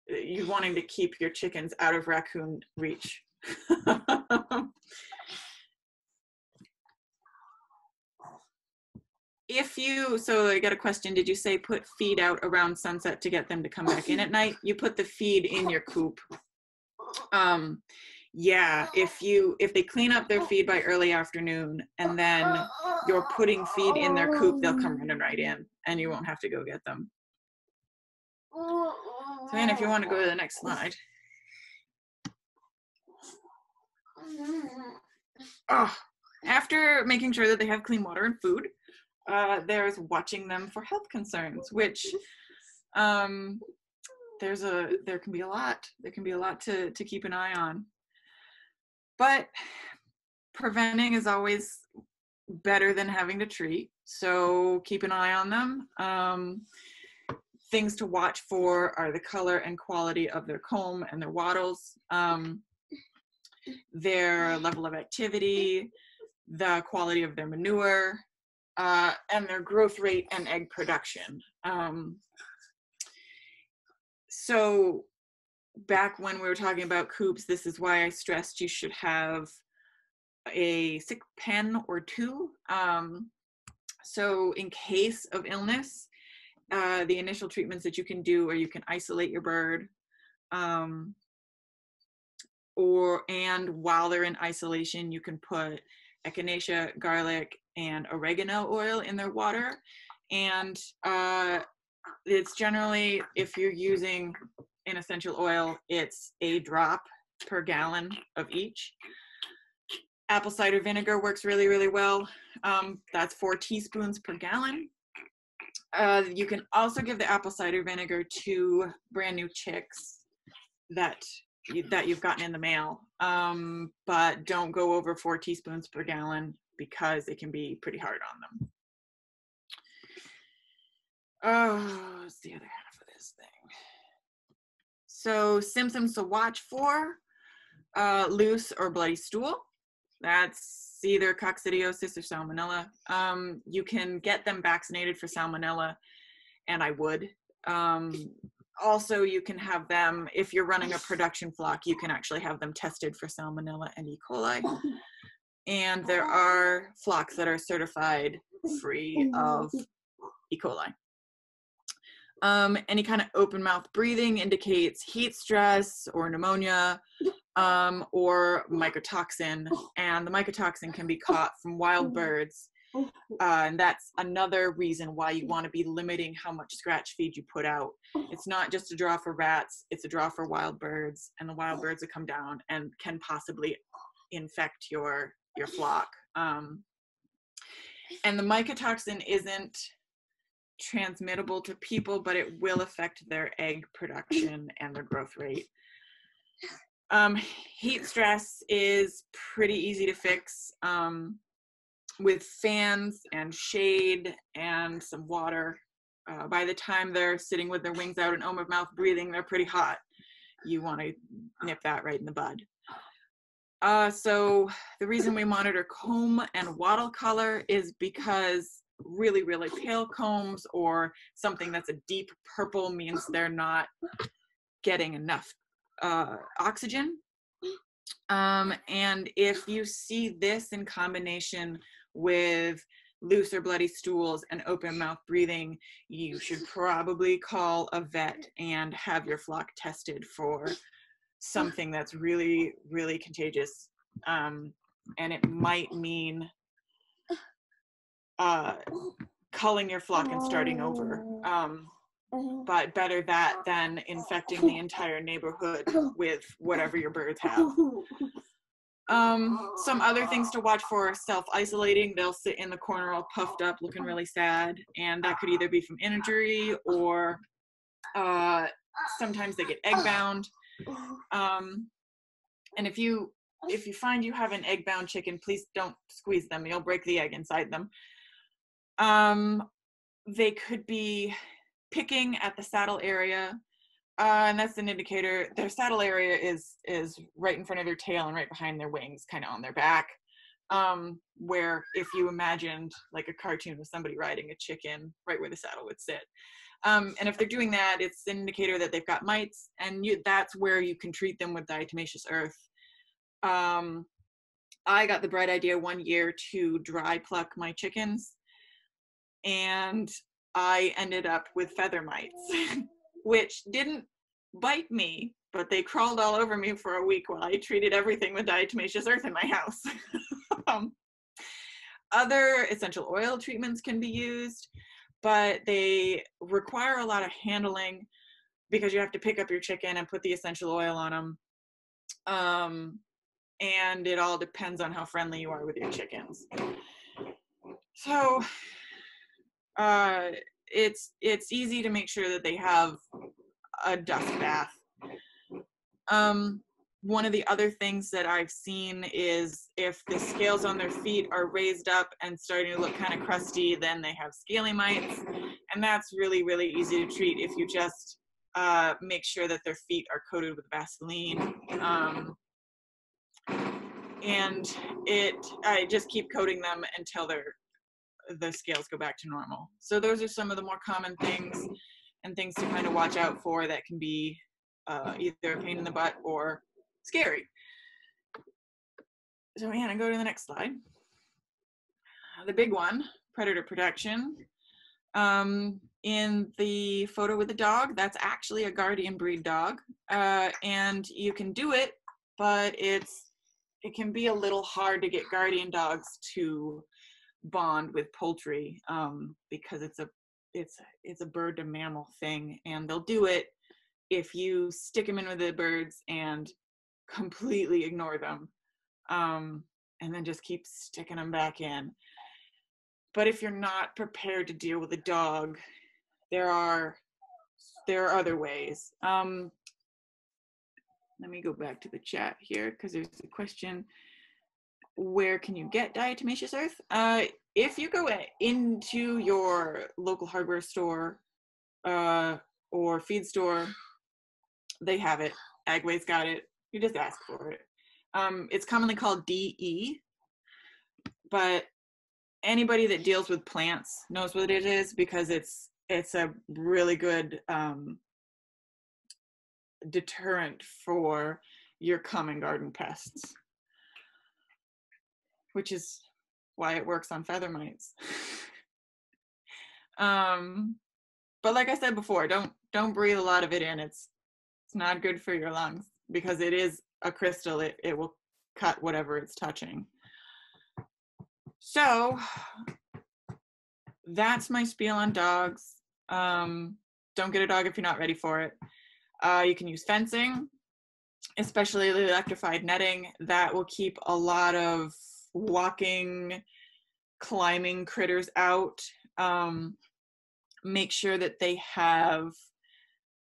you're wanting to keep your chickens out of raccoon reach if you so i got a question. Did you say put feed out around sunset to get them to come back in at night? You put the feed in your coop. Um yeah if you if they clean up their feed by early afternoon and then you're putting feed in their coop they'll come running right in and you won't have to go get them. So and if you want to go to the next slide. Oh, after making sure that they have clean water and food uh, there's watching them for health concerns, which um, there's a there can be a lot. There can be a lot to to keep an eye on. But preventing is always better than having to treat. So keep an eye on them. Um, things to watch for are the color and quality of their comb and their wattles. Um, their level of activity, the quality of their manure, uh, and their growth rate and egg production. Um, so back when we were talking about coops, this is why I stressed you should have a sick pen or two. Um, so in case of illness, uh, the initial treatments that you can do are you can isolate your bird um, or and while they're in isolation you can put echinacea garlic and oregano oil in their water. And uh, it's generally if you're using an essential oil it's a drop per gallon of each. Apple cider vinegar works really really well. Um, that's four teaspoons per gallon. Uh, you can also give the apple cider vinegar to brand new chicks that you, that you've gotten in the mail, um, but don't go over four teaspoons per gallon because it can be pretty hard on them. Oh, what's the other half of this thing? So symptoms to watch for: uh, loose or bloody stool. That's either coccidiosis or salmonella. Um, you can get them vaccinated for salmonella, and I would. Um, also, you can have them, if you're running a production flock, you can actually have them tested for salmonella and E. coli. And there are flocks that are certified free of E. coli. Um, any kind of open mouth breathing indicates heat stress or pneumonia um, or mycotoxin. And the mycotoxin can be caught from wild birds. Uh, and that's another reason why you want to be limiting how much scratch feed you put out. It's not just a draw for rats, it's a draw for wild birds. And the wild birds that come down and can possibly infect your, your flock. Um, and the mycotoxin isn't transmittable to people, but it will affect their egg production and their growth rate. Um, heat stress is pretty easy to fix um, with fans and shade and some water. Uh, by the time they're sitting with their wings out and open mouth breathing, they're pretty hot. You want to nip that right in the bud. Uh, so the reason we monitor comb and wattle color is because really, really pale combs or something that's a deep purple means they're not getting enough uh, oxygen. Um, and if you see this in combination with loose or bloody stools and open mouth breathing, you should probably call a vet and have your flock tested for something that's really, really contagious. Um, and it might mean uh, culling your flock and starting over. Um, Mm-hmm. but better that than infecting the entire neighborhood with whatever your birds have. Um, some other things to watch for self-isolating. They'll sit in the corner all puffed up, looking really sad, and that could either be from injury or uh, sometimes they get egg bound. Um, and if you if you find you have an egg bound chicken, please don't squeeze them. You'll break the egg inside them. Um, they could be picking at the saddle area uh, and that's an indicator their saddle area is is right in front of their tail and right behind their wings kind of on their back um, where if you imagined like a cartoon of somebody riding a chicken right where the saddle would sit um, and if they're doing that it's an indicator that they've got mites and you, that's where you can treat them with diatomaceous earth um, i got the bright idea one year to dry pluck my chickens and I ended up with feather mites, which didn't bite me, but they crawled all over me for a week while I treated everything with diatomaceous earth in my house. um, other essential oil treatments can be used, but they require a lot of handling because you have to pick up your chicken and put the essential oil on them. Um, and it all depends on how friendly you are with your chickens. So uh, it's it's easy to make sure that they have a dust bath. Um, one of the other things that I've seen is if the scales on their feet are raised up and starting to look kind of crusty, then they have scaly mites, and that's really really easy to treat if you just uh, make sure that their feet are coated with Vaseline. Um, and it I just keep coating them until they're the scales go back to normal. So those are some of the more common things and things to kind of watch out for that can be uh, either a pain in the butt or scary. So Anna, go to the next slide. The big one, predator protection. Um, in the photo with the dog, that's actually a guardian breed dog. Uh, and you can do it, but it's it can be a little hard to get guardian dogs to bond with poultry um, because it's a it's it's a bird to mammal thing and they'll do it if you stick them in with the birds and completely ignore them um, and then just keep sticking them back in but if you're not prepared to deal with a dog there are there are other ways um, let me go back to the chat here because there's a question where can you get diatomaceous earth? Uh, if you go into your local hardware store uh, or feed store, they have it. Agway's got it. You just ask for it. Um, it's commonly called DE, but anybody that deals with plants knows what it is because it's it's a really good um, deterrent for your common garden pests which is why it works on feather mites. um, but like I said before, don't don't breathe a lot of it in. It's it's not good for your lungs because it is a crystal. It it will cut whatever it's touching. So that's my spiel on dogs. Um, don't get a dog if you're not ready for it. Uh, you can use fencing, especially the electrified netting. That will keep a lot of walking, climbing critters out. Um, make sure that they have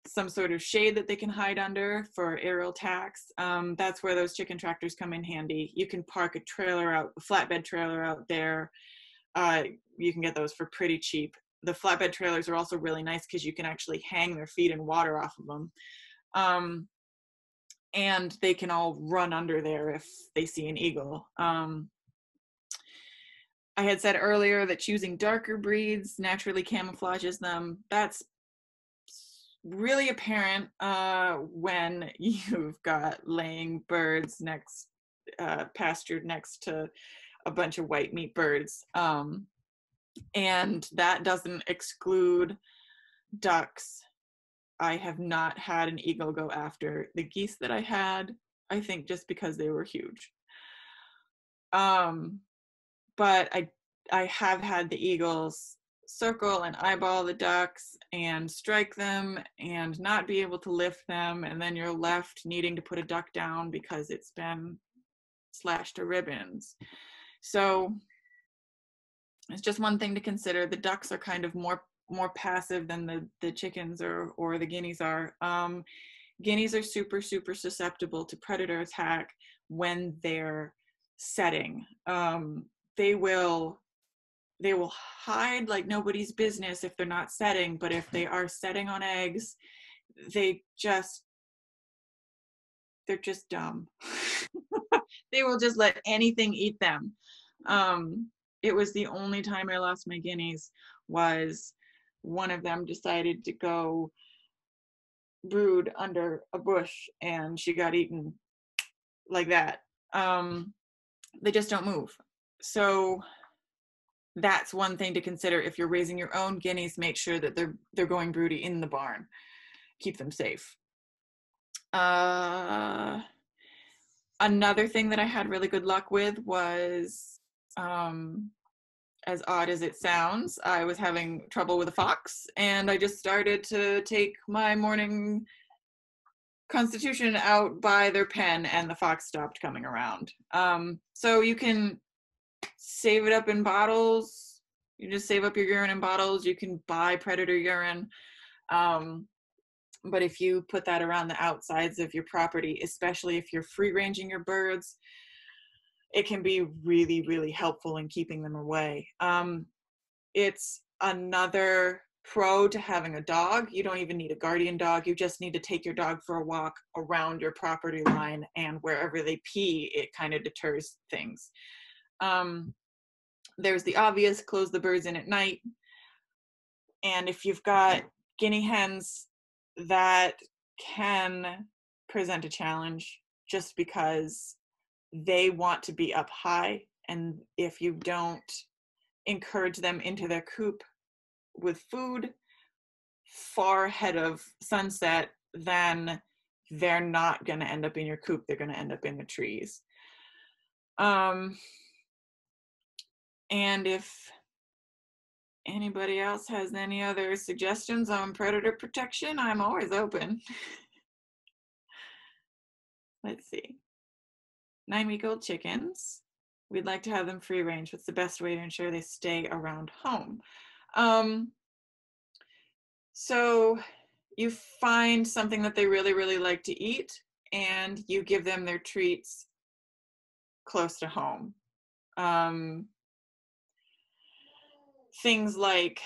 some sort of shade that they can hide under for aerial attacks. Um, that's where those chicken tractors come in handy. You can park a trailer out, a flatbed trailer out there. Uh, you can get those for pretty cheap. The flatbed trailers are also really nice because you can actually hang their feet and water off of them. Um, and they can all run under there if they see an eagle. Um, I had said earlier that choosing darker breeds naturally camouflages them. That's really apparent uh, when you've got laying birds next, uh, pastured next to a bunch of white meat birds. Um, and that doesn't exclude ducks. I have not had an eagle go after the geese that I had, I think just because they were huge. Um, but I I have had the eagles circle and eyeball the ducks and strike them and not be able to lift them and then you're left needing to put a duck down because it's been slashed to ribbons. So it's just one thing to consider. The ducks are kind of more more passive than the the chickens or or the guineas are. Um, guineas are super super susceptible to predator attack when they're setting. Um, they will they will hide like nobody's business if they're not setting but if they are setting on eggs they just they're just dumb. They will just let anything eat them. Um it was the only time i lost my guineas was one of them decided to go brood under a bush and she got eaten like that. Um they just don't move. So that's one thing to consider if you're raising your own guineas make sure that they're they're going broody in the barn. Keep them safe. Uh, another thing that i had really good luck with was um, as odd as it sounds i was having trouble with a fox and i just started to take my morning constitution out by their pen and the fox stopped coming around. Um, so you can save it up in bottles. You just save up your urine in bottles. You can buy predator urine. Um, but if you put that around the outsides of your property, especially if you're free ranging your birds, it can be really, really helpful in keeping them away. Um, it's another pro to having a dog. You don't even need a guardian dog. You just need to take your dog for a walk around your property line and wherever they pee, it kind of deters things. Um, there's the obvious close the birds in at night. And if you've got guinea hens that can present a challenge just because they want to be up high. And if you don't encourage them into their coop with food far ahead of sunset, then they're not going to end up in your coop. They're going to end up in the trees. Um, and if anybody else has any other suggestions on predator protection, I'm always open. Let's see. Nine week old chickens. We'd like to have them free range. What's the best way to ensure they stay around home? Um, so you find something that they really, really like to eat and you give them their treats close to home. Um, things like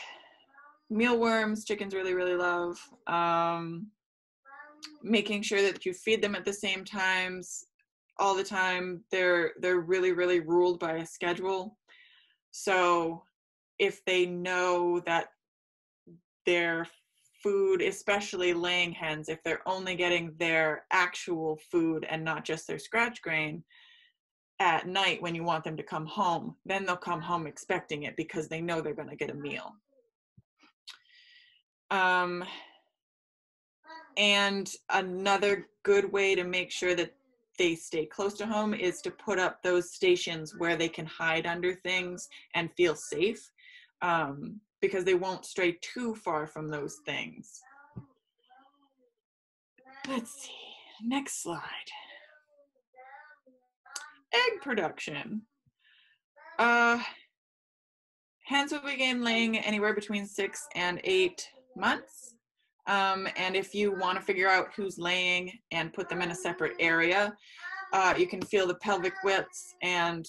mealworms, chickens really, really love. Um, making sure that you feed them at the same times all the time. They're they're really, really ruled by a schedule. So if they know that their food, especially laying hens, if they're only getting their actual food and not just their scratch grain at night when you want them to come home, then they'll come home expecting it because they know they're going to get a meal. Um, and another good way to make sure that they stay close to home is to put up those stations where they can hide under things and feel safe um, because they won't stray too far from those things. Let's see, next slide. Egg production. Uh, hens will begin laying anywhere between six and eight months. Um, and if you want to figure out who's laying and put them in a separate area, uh, you can feel the pelvic widths and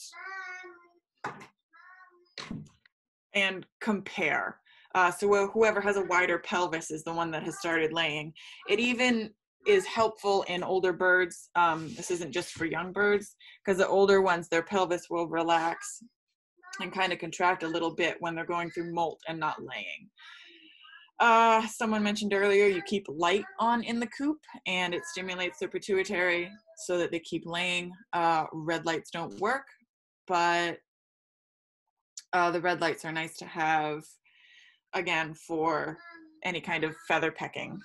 and compare. Uh, so whoever has a wider pelvis is the one that has started laying. It even is helpful in older birds. Um, this isn't just for young birds, because the older ones, their pelvis will relax and kind of contract a little bit when they're going through molt and not laying. Uh, someone mentioned earlier you keep light on in the coop and it stimulates their pituitary so that they keep laying. Uh, red lights don't work, but uh, the red lights are nice to have again for any kind of feather pecking.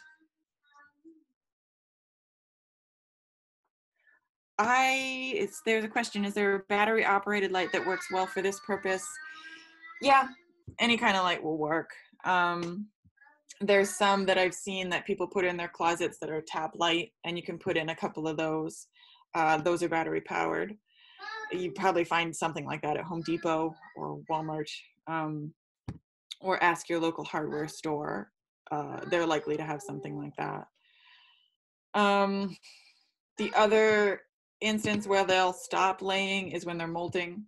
I, it's, there's a question, is there a battery operated light that works well for this purpose? Yeah, any kind of light will work. Um, there's some that I've seen that people put in their closets that are tap light, and you can put in a couple of those. Uh, those are battery powered. You probably find something like that at Home Depot or Walmart, um, or ask your local hardware store. Uh, they're likely to have something like that. Um, the other instance where they'll stop laying is when they're molting.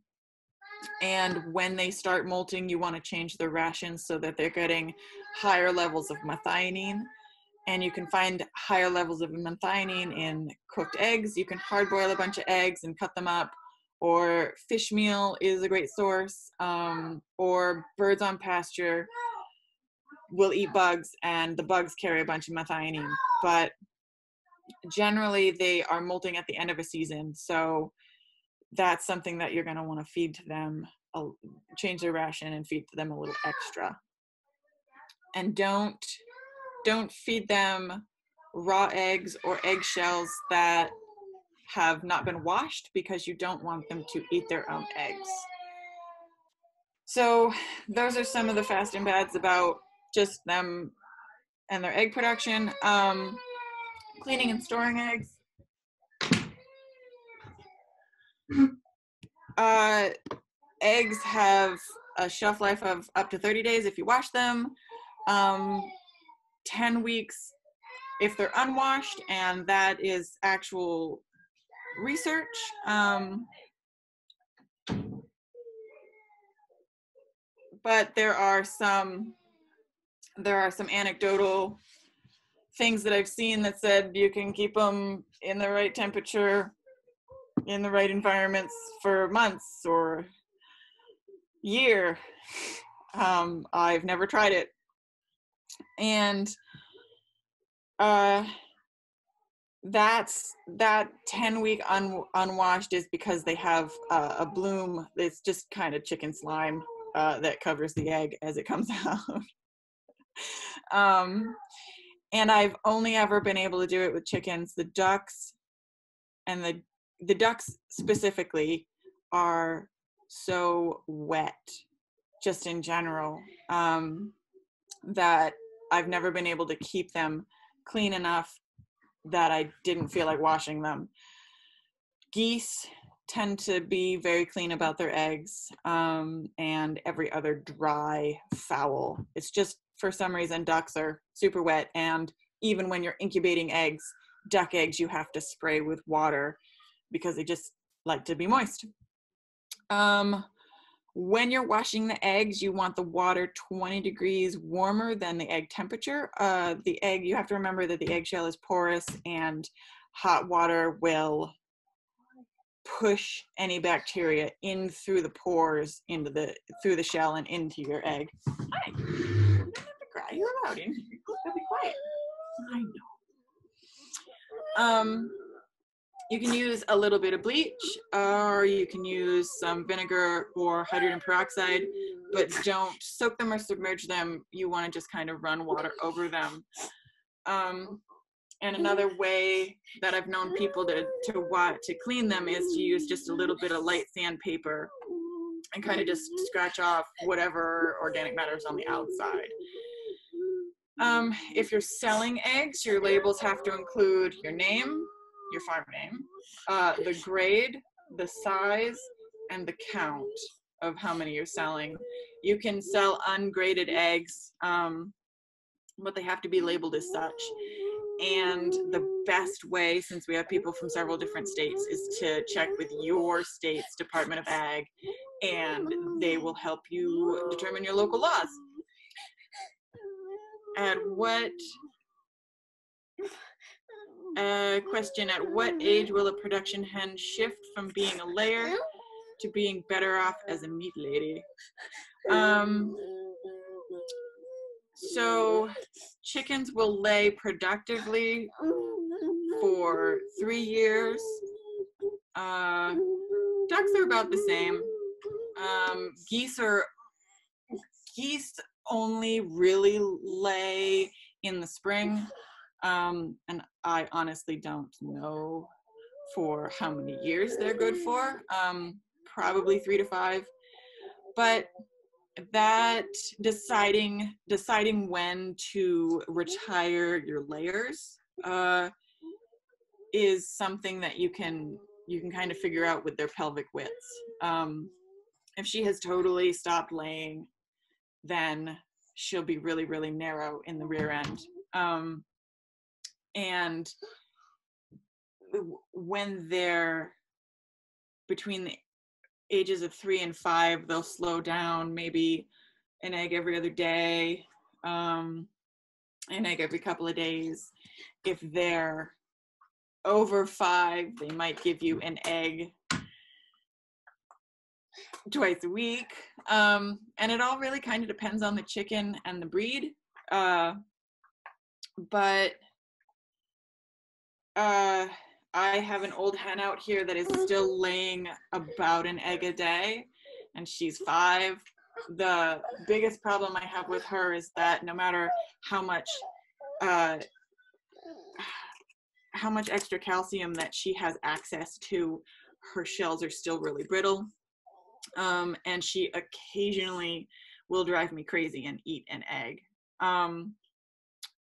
And when they start molting, you want to change their rations so that they're getting higher levels of methionine. And you can find higher levels of methionine in cooked eggs. You can hard boil a bunch of eggs and cut them up. Or fish meal is a great source. Um, or birds on pasture will eat bugs, and the bugs carry a bunch of methionine. But generally, they are molting at the end of a season. So that's something that you're going to want to feed to them change their ration and feed them a little extra and don't don't feed them raw eggs or eggshells that have not been washed because you don't want them to eat their own eggs so those are some of the fast and bads about just them and their egg production um, cleaning and storing eggs uh, eggs have a shelf life of up to 30 days if you wash them, um, 10 weeks if they're unwashed, and that is actual research. Um, but there are some there are some anecdotal things that I've seen that said you can keep them in the right temperature, in the right environments for months or year. Um, I've never tried it, and uh, that's that 10 week un, unwashed is because they have uh, a bloom it's just kind of chicken slime uh, that covers the egg as it comes out um, and i've only ever been able to do it with chickens the ducks and the the ducks specifically are so wet just in general um, that i've never been able to keep them clean enough that I didn't feel like washing them. Geese tend to be very clean about their eggs, um, and every other dry fowl. It's just for some reason ducks are super wet, and even when you're incubating eggs, duck eggs you have to spray with water because they just like to be moist. Um, when you're washing the eggs, you want the water 20 degrees warmer than the egg temperature. Uh, the egg, you have to remember that the eggshell is porous and hot water will push any bacteria in through the pores into the through the shell and into your egg. Hi, cry. You're allowed in. Be quiet. I know. Um, you can use a little bit of bleach or you can use some vinegar or hydrogen peroxide, but don't soak them or submerge them. You want to just kind of run water over them. Um, and another way that I've known people to to to clean them is to use just a little bit of light sandpaper and kind of just scratch off whatever organic matter is on the outside. Um, if you're selling eggs, your labels have to include your name, your farm name, uh, the grade, the size, and the count of how many you're selling. You can sell ungraded eggs, um, but they have to be labeled as such. And the best way, since we have people from several different states, is to check with your state's Department of Ag, and they will help you determine your local laws. At what uh, question At what age will a production hen shift from being a layer to being better off as a meat lady? Um, so, chickens will lay productively for three years. Uh, ducks are about the same. Um, geese are geese only really lay in the spring um, and I honestly don't know for how many years they're good for. Um, probably three to five. But that deciding deciding when to retire your layers uh, is something that you can you can kind of figure out with their pelvic widths. Um, if she has totally stopped laying, then she'll be really really narrow in the rear end. Um, and when they're between the ages of three and five they'll slow down maybe an egg every other day um, an egg every couple of days if they're over five they might give you an egg twice a week um, and it all really kind of depends on the chicken and the breed uh, but uh, I have an old hen out here that is still laying about an egg a day, and she's five. The biggest problem I have with her is that no matter how much uh, how much extra calcium that she has access to, her shells are still really brittle. Um, and she occasionally will drive me crazy and eat an egg. Um,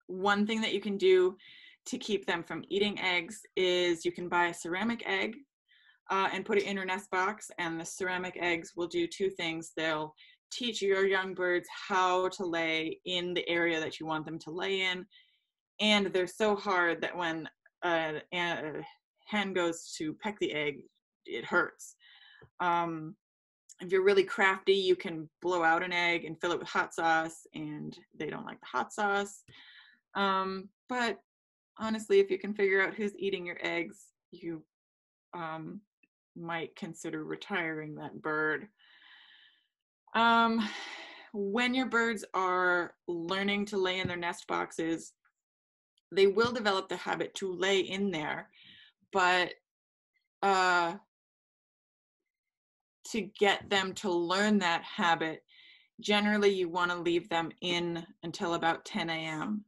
one thing that you can do to keep them from eating eggs is you can buy a ceramic egg uh, and put it in your nest box and the ceramic eggs will do two things they'll teach your young birds how to lay in the area that you want them to lay in and they're so hard that when a, a hen goes to peck the egg it hurts um, if you're really crafty, you can blow out an egg and fill it with hot sauce, and they don't like the hot sauce. Um, but honestly, if you can figure out who's eating your eggs, you um, might consider retiring that bird. Um, when your birds are learning to lay in their nest boxes, they will develop the habit to lay in there, but uh, to get them to learn that habit, generally you want to leave them in until about 10 a.m.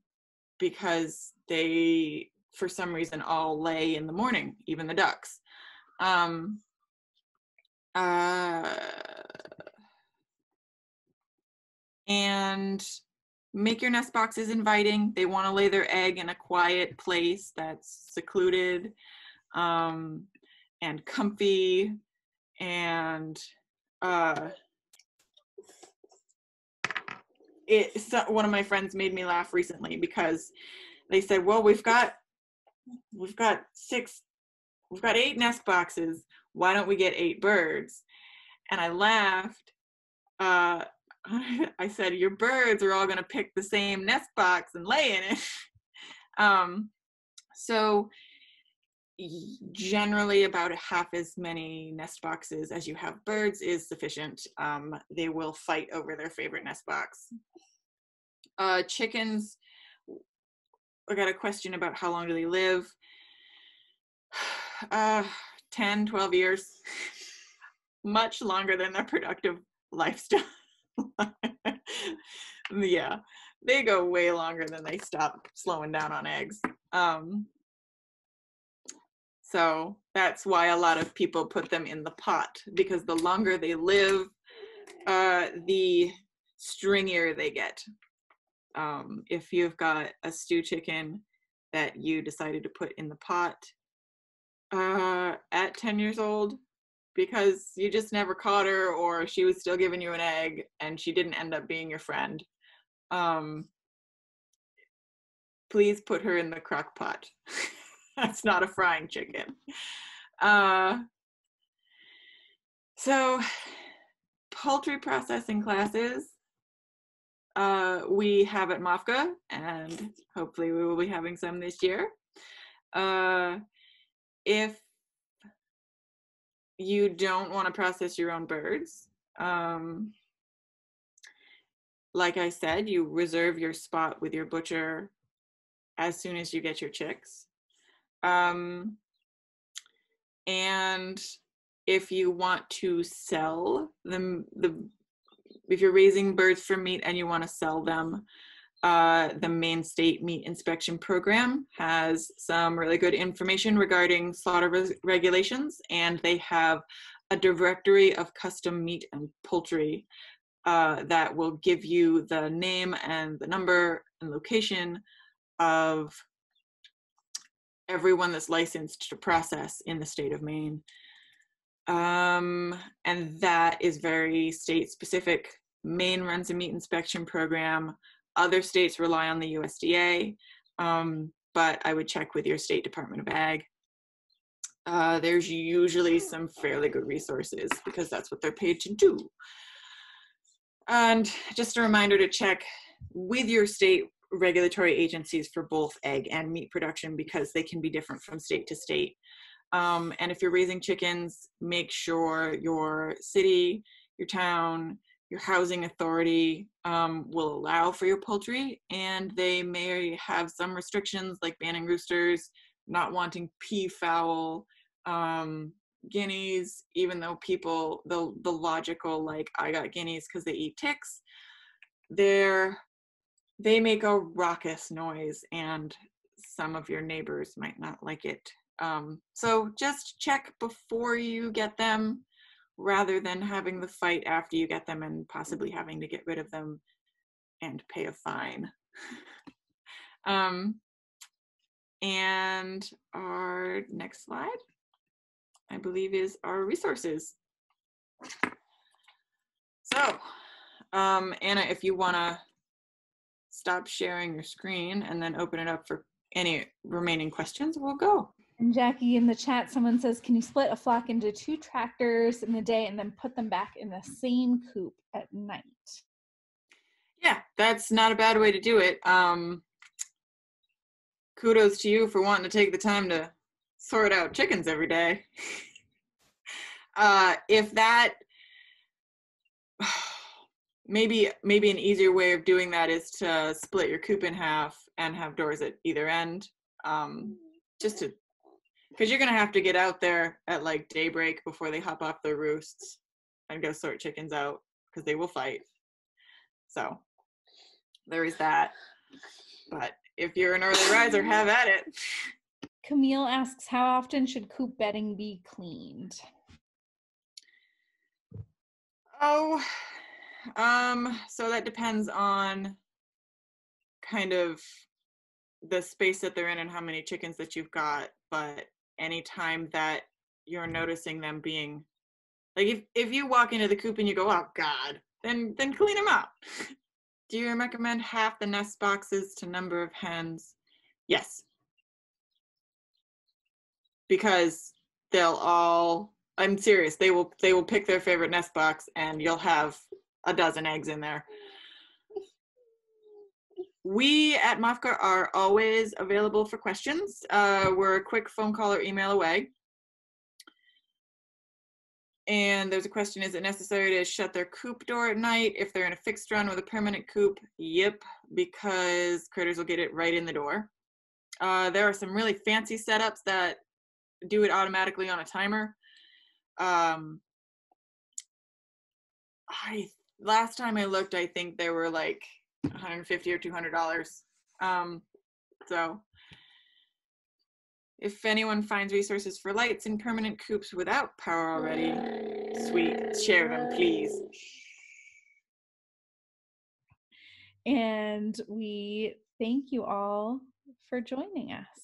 because they, for some reason, all lay in the morning, even the ducks. Um, uh, and make your nest boxes inviting. They want to lay their egg in a quiet place that's secluded um, and comfy. And uh, it, so one of my friends made me laugh recently because they said, "Well, we've got we've got six, we've got eight nest boxes. Why don't we get eight birds?" And I laughed. Uh, I said, your birds are all going to pick the same nest box and lay in it. um, so generally about half as many nest boxes as you have birds is sufficient. Um, they will fight over their favorite nest box. Uh, chickens, I got a question about how long do they live? Uh, 10, 12 years. Much longer than their productive lifestyle. yeah, they go way longer than they stop slowing down on eggs. Um, so that's why a lot of people put them in the pot because the longer they live, uh, the stringier they get. Um, if you've got a stew chicken that you decided to put in the pot uh, at 10 years old, because you just never caught her or she was still giving you an egg and she didn't end up being your friend um, please put her in the crock pot that's not a frying chicken uh, so poultry processing classes uh, we have at MOFGA, and hopefully we will be having some this year. Uh, if you don't want to process your own birds. Um, like I said, you reserve your spot with your butcher as soon as you get your chicks. Um, and if you want to sell them, the if you're raising birds for meat and you want to sell them, uh, the Maine State Meat Inspection Program has some really good information regarding slaughter re- regulations, and they have a directory of custom meat and poultry uh, that will give you the name and the number and location of everyone that's licensed to process in the state of Maine. Um, and that is very state specific. Maine runs a meat inspection program other states rely on the USDA, um, but I would check with your state Department of Ag. Uh, there's usually some fairly good resources because that's what they're paid to do. And just a reminder to check with your state regulatory agencies for both egg and meat production because they can be different from state to state. Um, and if you're raising chickens, make sure your city, your town, your housing authority um, will allow for your poultry, and they may have some restrictions like banning roosters, not wanting peafowl, um, guineas, even though people, the, the logical, like, I got guineas because they eat ticks, they're, they make a raucous noise, and some of your neighbors might not like it. Um, so just check before you get them rather than having the fight after you get them and possibly having to get rid of them and pay a fine. um, and our next slide, I believe, is our resources. So, um, Anna, if you want to stop sharing your screen and then open it up for any remaining questions, we'll go. And Jacki in the chat, someone says, Can you split a flock into two tractors in the day and then put them back in the same coop at night? Yeah, that's not a bad way to do it. Um, kudos to you for wanting to take the time to sort out chickens every day. uh, if that maybe maybe an easier way of doing that is to split your coop in half and have doors at either end um, just to because you're gonna have to get out there at like daybreak before they hop off their roosts and go sort chickens out because they will fight. So there is that. But if you're an early riser have at it. Camille asks how often should coop bedding be cleaned? Oh um, so that depends on kind of the space that they're in and how many chickens that you've got. But anytime that you're noticing them being like if, if you walk into the coop and you go, oh God, then then clean them up. Do you recommend half the nest boxes to number of hens? Yes. Because they'll all I'm serious, they will they will pick their favorite nest box and you'll have a dozen eggs in there. We at MOFGA are always available for questions. Uh, we're a quick phone call or email away. And there's a question, is it necessary to shut their coop door at night if they're in a fixed run with a permanent coop? Yep, because critters will get it right in the door. Uh, there are some really fancy setups that do it automatically on a timer. Um, I last time I looked, I think there were like 150 or 200 dollars. Um, so if anyone finds resources for lights in permanent coops without power already, sweet, share them, please. And we thank you all for joining us.